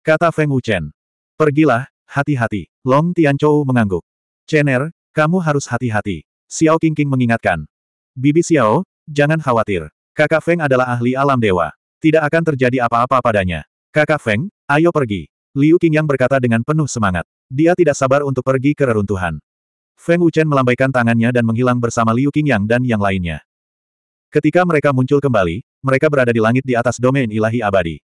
Kata Feng Wuchen. Pergilah, hati-hati. Long Tianchou mengangguk. Chener, kamu harus hati-hati. Xiao Qingqing mengingatkan. Bibi Xiao, jangan khawatir. Kakak Feng adalah ahli alam dewa. Tidak akan terjadi apa-apa padanya. Kakak Feng, ayo pergi. Liu Qingyang berkata dengan penuh semangat. Dia tidak sabar untuk pergi ke reruntuhan. Feng Wuchen melambaikan tangannya dan menghilang bersama Liu Qingyang dan yang lainnya. Ketika mereka muncul kembali, mereka berada di langit di atas domain ilahi abadi.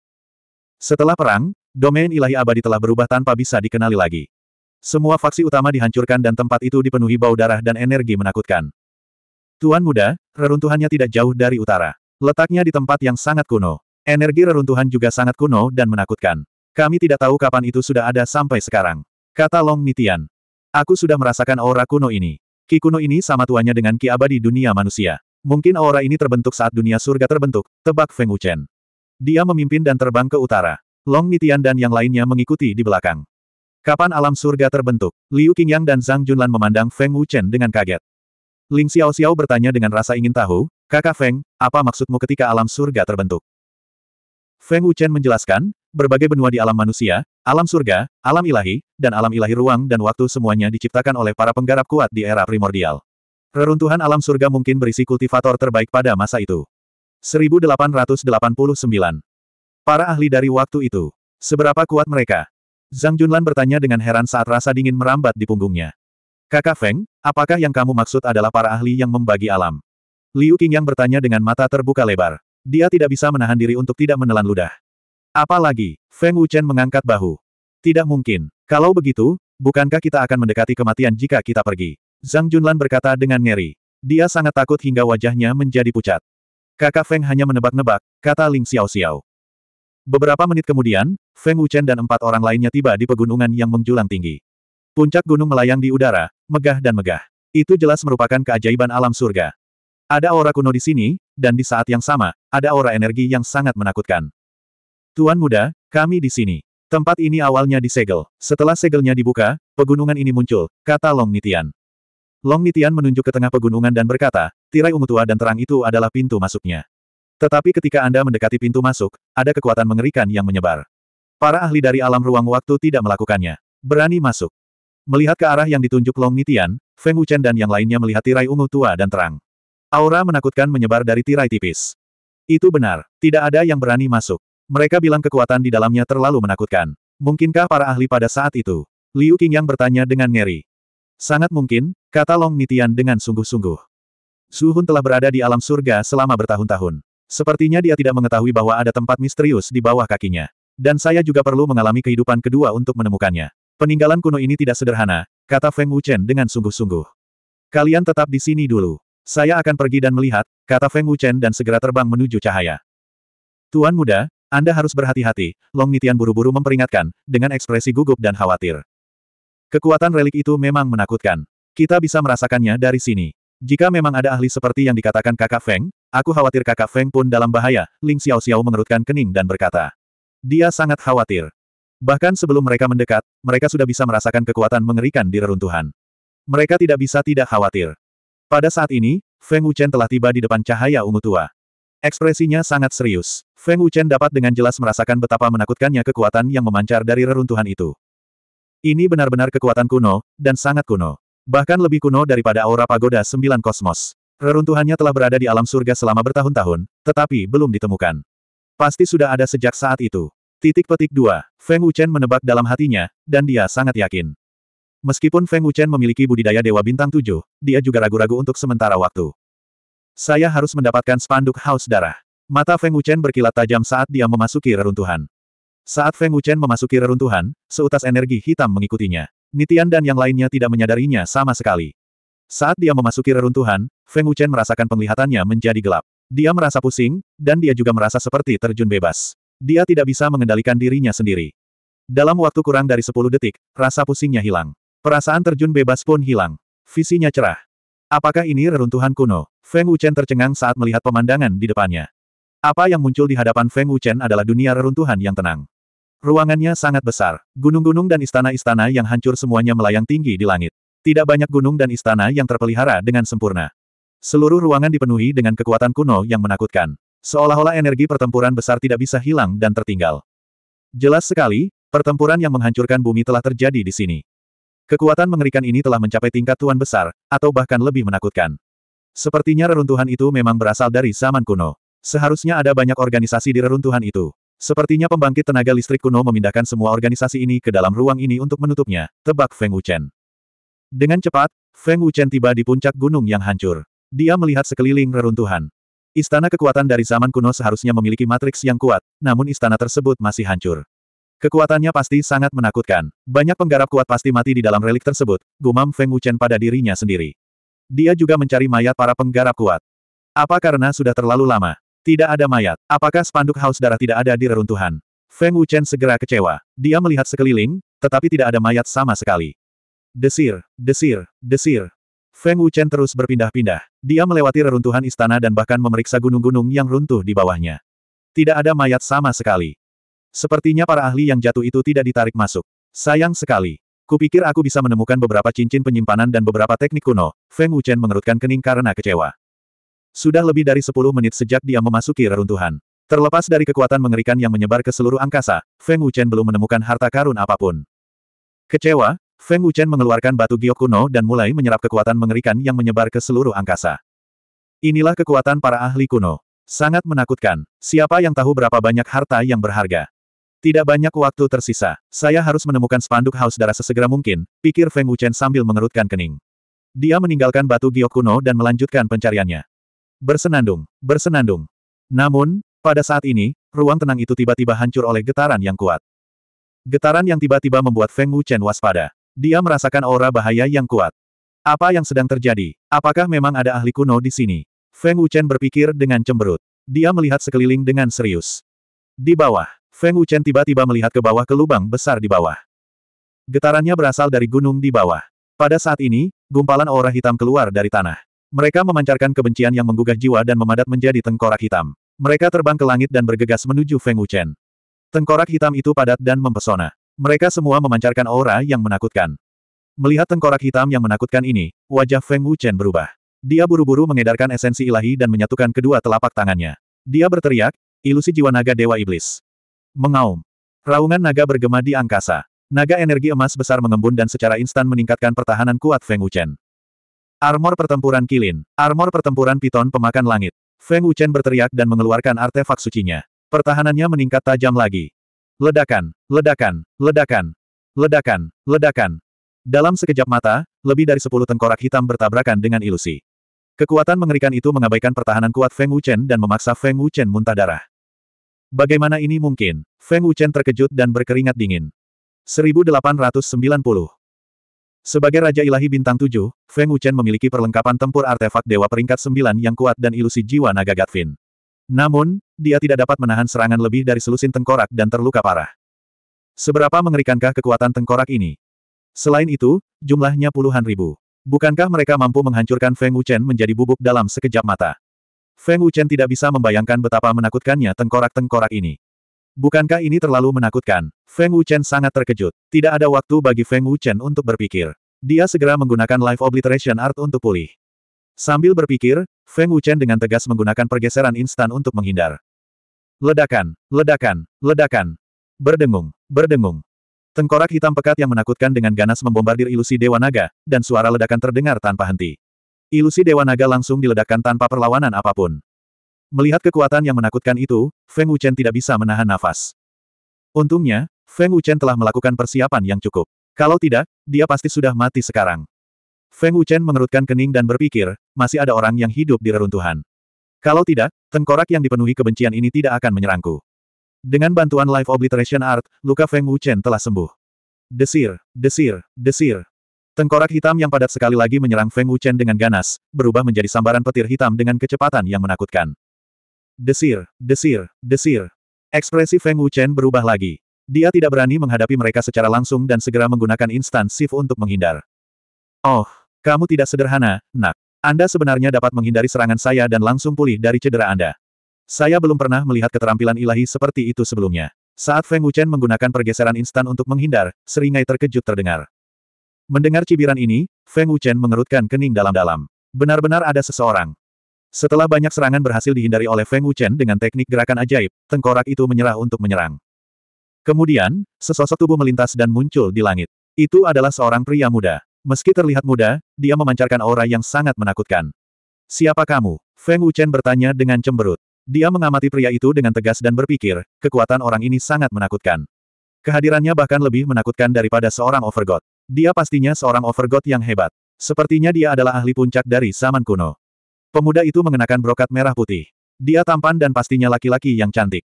Setelah perang, domain ilahi abadi telah berubah tanpa bisa dikenali lagi. Semua faksi utama dihancurkan dan tempat itu dipenuhi bau darah dan energi menakutkan. Tuan muda, reruntuhannya tidak jauh dari utara. Letaknya di tempat yang sangat kuno. Energi reruntuhan juga sangat kuno dan menakutkan. Kami tidak tahu kapan itu sudah ada sampai sekarang. Kata Long Nitian. Aku sudah merasakan aura kuno ini. Ki kuno ini sama tuanya dengan ki abadi dunia manusia. Mungkin aura ini terbentuk saat dunia surga terbentuk, tebak Feng Wuchen. Dia memimpin dan terbang ke utara. Long Nitian dan yang lainnya mengikuti di belakang. Kapan alam surga terbentuk? Liu Qingyang dan Zhang Junlan memandang Feng Wuchen dengan kaget. Ling Xiao Xiao bertanya dengan rasa ingin tahu, Kakak Feng, apa maksudmu ketika alam surga terbentuk? Feng Wuchen menjelaskan, berbagai benua di alam manusia, alam surga, alam ilahi, dan alam ilahi ruang dan waktu semuanya diciptakan oleh para penggarap kuat di era primordial. Reruntuhan alam surga mungkin berisi kultivator terbaik pada masa itu. 1889. Para ahli dari waktu itu. Seberapa kuat mereka? Zhang Junlan bertanya dengan heran saat rasa dingin merambat di punggungnya. Kakak Feng, apakah yang kamu maksud adalah para ahli yang membagi alam? Liu Qingyang bertanya dengan mata terbuka lebar. Dia tidak bisa menahan diri untuk tidak menelan ludah. Apalagi, Feng Wuchen mengangkat bahu. Tidak mungkin. Kalau begitu, bukankah kita akan mendekati kematian jika kita pergi? Zhang Junlan berkata dengan ngeri. Dia sangat takut hingga wajahnya menjadi pucat. Kakak Feng hanya menebak-nebak, kata Ling Xiao Xiao. Beberapa menit kemudian, Feng Wuchen dan empat orang lainnya tiba di pegunungan yang menjulang tinggi. Puncak gunung melayang di udara, megah dan megah. Itu jelas merupakan keajaiban alam surga. Ada aura kuno di sini, dan di saat yang sama, ada aura energi yang sangat menakutkan. Tuan muda, kami di sini. Tempat ini awalnya disegel. Setelah segelnya dibuka, pegunungan ini muncul, kata Long Nitian. Long Nitian menunjuk ke tengah pegunungan dan berkata, tirai ungu tua dan terang itu adalah pintu masuknya. Tetapi ketika Anda mendekati pintu masuk, ada kekuatan mengerikan yang menyebar. Para ahli dari alam ruang waktu tidak melakukannya. Berani masuk. Melihat ke arah yang ditunjuk Long Nitian, Feng Wuchen dan yang lainnya melihat tirai ungu tua dan terang. Aura menakutkan menyebar dari tirai tipis. Itu benar, tidak ada yang berani masuk. Mereka bilang kekuatan di dalamnya terlalu menakutkan. Mungkinkah para ahli pada saat itu? Liu Qingyang bertanya dengan ngeri. Sangat mungkin, kata Long Nitian dengan sungguh-sungguh. Su Hun telah berada di alam surga selama bertahun-tahun. Sepertinya dia tidak mengetahui bahwa ada tempat misterius di bawah kakinya. Dan saya juga perlu mengalami kehidupan kedua untuk menemukannya. Peninggalan kuno ini tidak sederhana, kata Feng Wuchen dengan sungguh-sungguh. Kalian tetap di sini dulu. Saya akan pergi dan melihat, kata Feng Wuchen dan segera terbang menuju cahaya. Tuan muda, Anda harus berhati-hati, Long Nitian buru-buru memperingatkan, dengan ekspresi gugup dan khawatir. Kekuatan relik itu memang menakutkan. Kita bisa merasakannya dari sini. Jika memang ada ahli seperti yang dikatakan kakak Feng, aku khawatir kakak Feng pun dalam bahaya, Ling Xiao Xiao mengerutkan kening dan berkata. Dia sangat khawatir. Bahkan sebelum mereka mendekat, mereka sudah bisa merasakan kekuatan mengerikan di reruntuhan. Mereka tidak bisa tidak khawatir. Pada saat ini, Feng Wuchen telah tiba di depan cahaya ungu tua. Ekspresinya sangat serius. Feng Wuchen dapat dengan jelas merasakan betapa menakutkannya kekuatan yang memancar dari reruntuhan itu. Ini benar-benar kekuatan kuno, dan sangat kuno. Bahkan lebih kuno daripada aura pagoda sembilan kosmos. Reruntuhannya telah berada di alam surga selama bertahun-tahun, tetapi belum ditemukan. Pasti sudah ada sejak saat itu. Titik petik dua. Feng Wuchen menebak dalam hatinya, dan dia sangat yakin. Meskipun Feng Wuchen memiliki budidaya Dewa Bintang Tujuh, dia juga ragu-ragu untuk sementara waktu. Saya harus mendapatkan spanduk haus darah. Mata Feng Wuchen berkilat tajam saat dia memasuki reruntuhan. Saat Feng Wuchen memasuki reruntuhan, seutas energi hitam mengikutinya. Nitian dan yang lainnya tidak menyadarinya sama sekali. Saat dia memasuki reruntuhan, Feng Wuchen merasakan penglihatannya menjadi gelap. Dia merasa pusing, dan dia juga merasa seperti terjun bebas. Dia tidak bisa mengendalikan dirinya sendiri. Dalam waktu kurang dari 10 detik, rasa pusingnya hilang. Perasaan terjun bebas pun hilang. Visinya cerah. Apakah ini reruntuhan kuno? Feng Wuchen tercengang saat melihat pemandangan di depannya. Apa yang muncul di hadapan Feng Wuchen adalah dunia reruntuhan yang tenang. Ruangannya sangat besar. Gunung-gunung dan istana-istana yang hancur semuanya melayang tinggi di langit. Tidak banyak gunung dan istana yang terpelihara dengan sempurna. Seluruh ruangan dipenuhi dengan kekuatan kuno yang menakutkan. Seolah-olah energi pertempuran besar tidak bisa hilang dan tertinggal. Jelas sekali, pertempuran yang menghancurkan bumi telah terjadi di sini. Kekuatan mengerikan ini telah mencapai tingkat tuan besar, atau bahkan lebih menakutkan. Sepertinya reruntuhan itu memang berasal dari zaman kuno. Seharusnya ada banyak organisasi di reruntuhan itu. Sepertinya pembangkit tenaga listrik kuno memindahkan semua organisasi ini ke dalam ruang ini untuk menutupnya, tebak Feng Wuchen. Dengan cepat, Feng Wuchen tiba di puncak gunung yang hancur. Dia melihat sekeliling reruntuhan. Istana kekuatan dari zaman kuno seharusnya memiliki matriks yang kuat, namun istana tersebut masih hancur. Kekuatannya pasti sangat menakutkan. Banyak penggarap kuat pasti mati di dalam relik tersebut, gumam Feng Wuchen pada dirinya sendiri. Dia juga mencari mayat para penggarap kuat. Apa karena sudah terlalu lama? Tidak ada mayat. Apakah spanduk haus darah tidak ada di reruntuhan? Feng Wuchen segera kecewa. Dia melihat sekeliling, tetapi tidak ada mayat sama sekali. Desir, desir, desir. Feng Wuchen terus berpindah-pindah. Dia melewati reruntuhan istana dan bahkan memeriksa gunung-gunung yang runtuh di bawahnya. Tidak ada mayat sama sekali. Sepertinya para ahli yang jatuh itu tidak ditarik masuk. Sayang sekali. Kupikir aku bisa menemukan beberapa cincin penyimpanan dan beberapa teknik kuno. Feng Wuchen mengerutkan kening karena kecewa. Sudah lebih dari 10 menit sejak dia memasuki reruntuhan. Terlepas dari kekuatan mengerikan yang menyebar ke seluruh angkasa, Feng Wuchen belum menemukan harta karun apa pun. Kecewa, Feng Wuchen mengeluarkan batu giok kuno dan mulai menyerap kekuatan mengerikan yang menyebar ke seluruh angkasa. Inilah kekuatan para ahli kuno. Sangat menakutkan. Siapa yang tahu berapa banyak harta yang berharga? Tidak banyak waktu tersisa. Saya harus menemukan spanduk haus darah sesegera mungkin, pikir Feng Wuchen sambil mengerutkan kening. Dia meninggalkan batu giok kuno dan melanjutkan pencariannya. Bersenandung, bersenandung. Namun, pada saat ini, ruang tenang itu tiba-tiba hancur oleh getaran yang kuat. Getaran yang tiba-tiba membuat Feng Wuchen waspada. Dia merasakan aura bahaya yang kuat. Apa yang sedang terjadi? Apakah memang ada ahli kuno di sini? Feng Wuchen berpikir dengan cemberut. Dia melihat sekeliling dengan serius. Di bawah, Feng Wuchen tiba-tiba melihat ke bawah ke lubang besar di bawah. Getarannya berasal dari gunung di bawah. Pada saat ini, gumpalan aura hitam keluar dari tanah. Mereka memancarkan kebencian yang menggugah jiwa dan memadat menjadi tengkorak hitam. Mereka terbang ke langit dan bergegas menuju Feng Wuchen. Tengkorak hitam itu padat dan mempesona. Mereka semua memancarkan aura yang menakutkan. Melihat tengkorak hitam yang menakutkan ini, wajah Feng Wuchen berubah. Dia buru-buru mengedarkan esensi ilahi dan menyatukan kedua telapak tangannya. Dia berteriak, ilusi jiwa naga Dewa Iblis. Mengaum. Raungan naga bergema di angkasa. Naga energi emas besar mengembun dan secara instan meningkatkan pertahanan kuat Feng Wuchen. Armor pertempuran kilin. Armor pertempuran piton pemakan langit. Feng Wuchen berteriak dan mengeluarkan artefak sucinya. Pertahanannya meningkat tajam lagi. Ledakan, ledakan, ledakan, ledakan, ledakan. Dalam sekejap mata, lebih dari sepuluh tengkorak hitam bertabrakan dengan ilusi. Kekuatan mengerikan itu mengabaikan pertahanan kuat Feng Wuchen dan memaksa Feng Wuchen muntah darah. Bagaimana ini mungkin? Feng Wuchen terkejut dan berkeringat dingin. 1890 Sebagai Raja Ilahi Bintang 7, Feng Wuchen memiliki perlengkapan tempur artefak dewa peringkat 9 yang kuat dan ilusi jiwa naga Gatvin. Namun, dia tidak dapat menahan serangan lebih dari selusin tengkorak dan terluka parah. Seberapa mengerikankah kekuatan tengkorak ini? Selain itu, jumlahnya puluhan ribu. Bukankah mereka mampu menghancurkan Feng Wuchen menjadi bubuk dalam sekejap mata? Feng Wuchen tidak bisa membayangkan betapa menakutkannya tengkorak-tengkorak ini. Bukankah ini terlalu menakutkan? Feng Wuchen sangat terkejut. Tidak ada waktu bagi Feng Wuchen untuk berpikir. Dia segera menggunakan Life Obliteration Art untuk pulih. Sambil berpikir, Feng Wuchen dengan tegas menggunakan pergeseran instan untuk menghindar. Ledakan, ledakan, ledakan. Berdengung, berdengung. Tengkorak hitam pekat yang menakutkan dengan ganas membombardir ilusi Dewa Naga, dan suara ledakan terdengar tanpa henti. Ilusi Dewa Naga langsung diledakkan tanpa perlawanan apa pun. Melihat kekuatan yang menakutkan itu, Feng Wuchen tidak bisa menahan nafas. Untungnya, Feng Wuchen telah melakukan persiapan yang cukup. Kalau tidak, dia pasti sudah mati sekarang. Feng Wuchen mengerutkan kening dan berpikir, masih ada orang yang hidup di reruntuhan. Kalau tidak, tengkorak yang dipenuhi kebencian ini tidak akan menyerangku. Dengan bantuan Life Obliteration Art, luka Feng Wuchen telah sembuh. Desir, desir, desir, Tengkorak hitam yang padat sekali lagi menyerang Feng Wuchen dengan ganas, berubah menjadi sambaran petir hitam dengan kecepatan yang menakutkan. Desir, desir, desir. Ekspresi Feng Wuchen berubah lagi. Dia tidak berani menghadapi mereka secara langsung dan segera menggunakan instan shift untuk menghindar. Oh, kamu tidak sederhana, nak. Anda sebenarnya dapat menghindari serangan saya dan langsung pulih dari cedera Anda. Saya belum pernah melihat keterampilan ilahi seperti itu sebelumnya. Saat Feng Wuchen menggunakan pergeseran instan untuk menghindar, seringai terkejut terdengar. Mendengar cibiran ini, Feng Wuchen mengerutkan kening dalam-dalam. Benar-benar ada seseorang. Setelah banyak serangan berhasil dihindari oleh Feng Wuchen dengan teknik gerakan ajaib, tengkorak itu menyerah untuk menyerang. Kemudian, sesosok tubuh melintas dan muncul di langit. Itu adalah seorang pria muda. Meski terlihat muda, dia memancarkan aura yang sangat menakutkan. Siapa kamu? Feng Wuchen bertanya dengan cemberut. Dia mengamati pria itu dengan tegas dan berpikir, kekuatan orang ini sangat menakutkan. Kehadirannya bahkan lebih menakutkan daripada seorang overgod. Dia pastinya seorang overgod yang hebat. Sepertinya dia adalah ahli puncak dari zaman kuno. Pemuda itu mengenakan brokat merah putih. Dia tampan dan pastinya laki-laki yang cantik.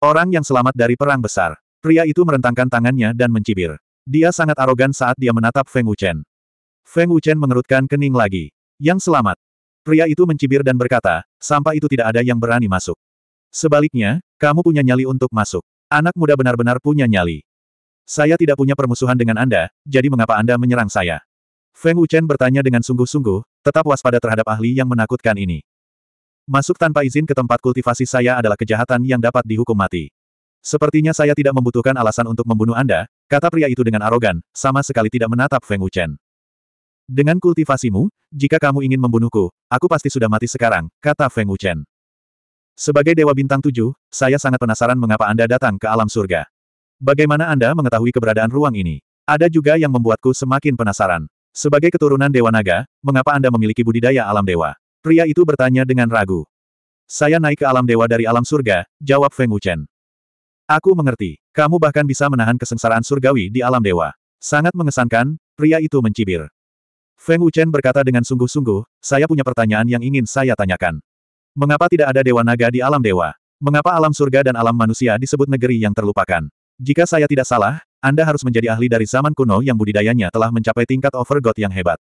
Orang yang selamat dari perang besar. Pria itu merentangkan tangannya dan mencibir. Dia sangat arogan saat dia menatap Feng Wuchen. Feng Wuchen mengerutkan kening lagi. Yang selamat. Pria itu mencibir dan berkata, sampah itu tidak ada yang berani masuk. Sebaliknya, kamu punya nyali untuk masuk. Anak muda benar-benar punya nyali. Saya tidak punya permusuhan dengan Anda, jadi mengapa Anda menyerang saya? Feng Wuchen bertanya dengan sungguh-sungguh, tetap waspada terhadap ahli yang menakutkan ini. Masuk tanpa izin ke tempat kultivasi saya adalah kejahatan yang dapat dihukum mati. Sepertinya saya tidak membutuhkan alasan untuk membunuh Anda, kata pria itu dengan arogan, sama sekali tidak menatap Feng Wuchen. Dengan kultivasimu, jika kamu ingin membunuhku, aku pasti sudah mati sekarang, kata Feng Wuchen. Sebagai Dewa Bintang Tujuh, saya sangat penasaran mengapa Anda datang ke alam surga. Bagaimana Anda mengetahui keberadaan ruang ini? Ada juga yang membuatku semakin penasaran. Sebagai keturunan Dewa Naga, mengapa Anda memiliki budidaya alam dewa? Pria itu bertanya dengan ragu. Saya naik ke alam dewa dari alam surga, jawab Feng Wuchen. Aku mengerti. Kamu bahkan bisa menahan kesengsaraan surgawi di alam dewa. Sangat mengesankan, pria itu mencibir. Feng Wuchen berkata dengan sungguh-sungguh, saya punya pertanyaan yang ingin saya tanyakan. Mengapa tidak ada dewa naga di alam dewa? Mengapa alam surga dan alam manusia disebut negeri yang terlupakan? Jika saya tidak salah, anda harus menjadi ahli dari zaman kuno yang budidayanya telah mencapai tingkat overgod yang hebat.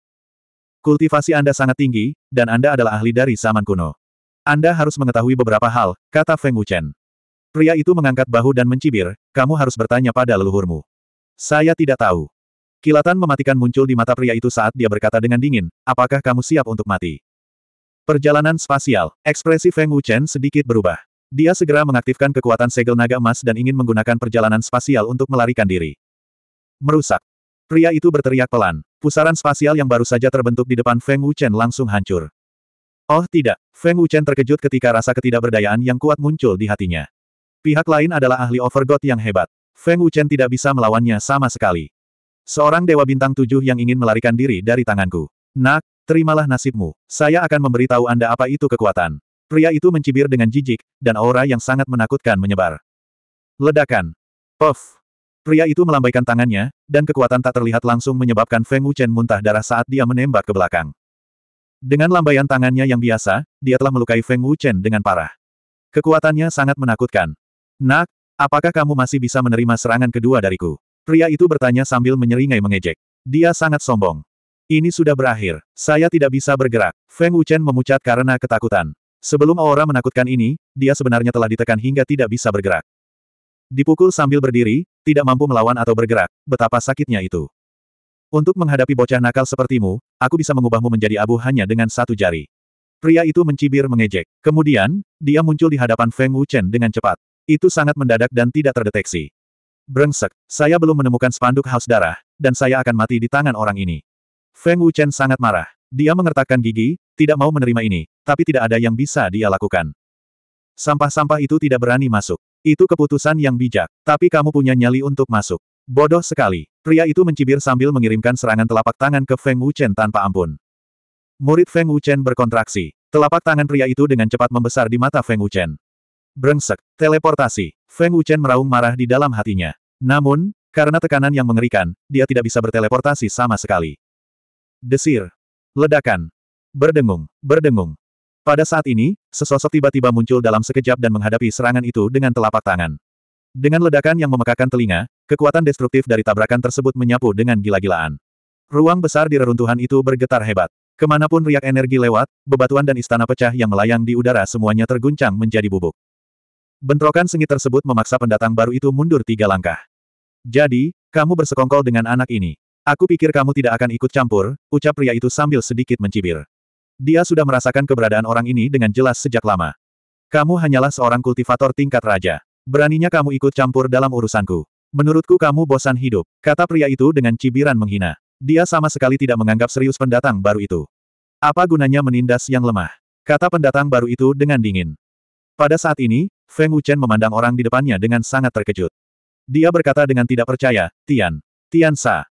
Kultivasi Anda sangat tinggi, dan Anda adalah ahli dari zaman kuno. Anda harus mengetahui beberapa hal, kata Feng Wuchen. Pria itu mengangkat bahu dan mencibir, kamu harus bertanya pada leluhurmu. Saya tidak tahu. Kilatan mematikan muncul di mata pria itu saat dia berkata dengan dingin, apakah kamu siap untuk mati? Perjalanan spasial, ekspresi Feng Wuchen sedikit berubah. Dia segera mengaktifkan kekuatan segel naga emas dan ingin menggunakan perjalanan spasial untuk melarikan diri. Merusak. Pria itu berteriak pelan. Pusaran spasial yang baru saja terbentuk di depan Feng Wuchen langsung hancur. Oh tidak, Feng Wuchen terkejut ketika rasa ketidakberdayaan yang kuat muncul di hatinya. Pihak lain adalah ahli overgod yang hebat. Feng Wuchen tidak bisa melawannya sama sekali. Seorang dewa bintang tujuh yang ingin melarikan diri dari tanganku. Nak, terimalah nasibmu. Saya akan memberitahu Anda apa itu kekuatan. Pria itu mencibir dengan jijik, dan aura yang sangat menakutkan menyebar. Ledakan. Puff. Pria itu melambaikan tangannya, dan kekuatan tak terlihat langsung menyebabkan Feng Wuchen muntah darah saat dia menembak ke belakang. Dengan lambaian tangannya yang biasa, dia telah melukai Feng Wuchen dengan parah. Kekuatannya sangat menakutkan. Nak, apakah kamu masih bisa menerima serangan kedua dariku? Pria itu bertanya sambil menyeringai mengejek. Dia sangat sombong. Ini sudah berakhir. Saya tidak bisa bergerak. Feng Wuchen memucat karena ketakutan. Sebelum aura menakutkan ini, dia sebenarnya telah ditekan hingga tidak bisa bergerak. Dipukul sambil berdiri, tidak mampu melawan atau bergerak, betapa sakitnya itu. Untuk menghadapi bocah nakal sepertimu, aku bisa mengubahmu menjadi abu hanya dengan satu jari. Pria itu mencibir mengejek. Kemudian, dia muncul di hadapan Feng Wuchen dengan cepat. Itu sangat mendadak dan tidak terdeteksi. Brengsek, saya belum menemukan spanduk haus darah, dan saya akan mati di tangan orang ini. Feng Wuchen sangat marah. Dia mengertakkan gigi, tidak mau menerima ini, tapi tidak ada yang bisa dia lakukan. Sampah-sampah itu tidak berani masuk. Itu keputusan yang bijak, tapi kamu punya nyali untuk masuk. Bodoh sekali. Pria itu mencibir sambil mengirimkan serangan telapak tangan ke Feng Wuchen tanpa ampun. Murid Feng Wuchen berkontraksi. Telapak tangan pria itu dengan cepat membesar di mata Feng Wuchen. Brengsek, teleportasi. Feng Wuchen meraung marah di dalam hatinya. Namun, karena tekanan yang mengerikan, dia tidak bisa berteleportasi sama sekali. Desir. Ledakan. Berdengung, berdengung. Pada saat ini, sesosok tiba-tiba muncul dalam sekejap dan menghadapi serangan itu dengan telapak tangan. Dengan ledakan yang memekakan telinga, kekuatan destruktif dari tabrakan tersebut menyapu dengan gila-gilaan. Ruang besar di reruntuhan itu bergetar hebat. Ke mana pun riak energi lewat, bebatuan dan istana pecah yang melayang di udara semuanya terguncang menjadi bubuk. Bentrokan sengit tersebut memaksa pendatang baru itu mundur tiga langkah. Jadi, kamu bersekongkol dengan anak ini. Aku pikir kamu tidak akan ikut campur, ucap pria itu sambil sedikit mencibir. Dia sudah merasakan keberadaan orang ini dengan jelas sejak lama. Kamu hanyalah seorang kultivator tingkat raja. Beraninya kamu ikut campur dalam urusanku. Menurutku kamu bosan hidup, kata pria itu dengan cibiran menghina. Dia sama sekali tidak menganggap serius pendatang baru itu. Apa gunanya menindas yang lemah? Kata pendatang baru itu dengan dingin. Pada saat ini, Feng Wuchen memandang orang di depannya dengan sangat terkejut. Dia berkata dengan tidak percaya, Tian. Tian Sa.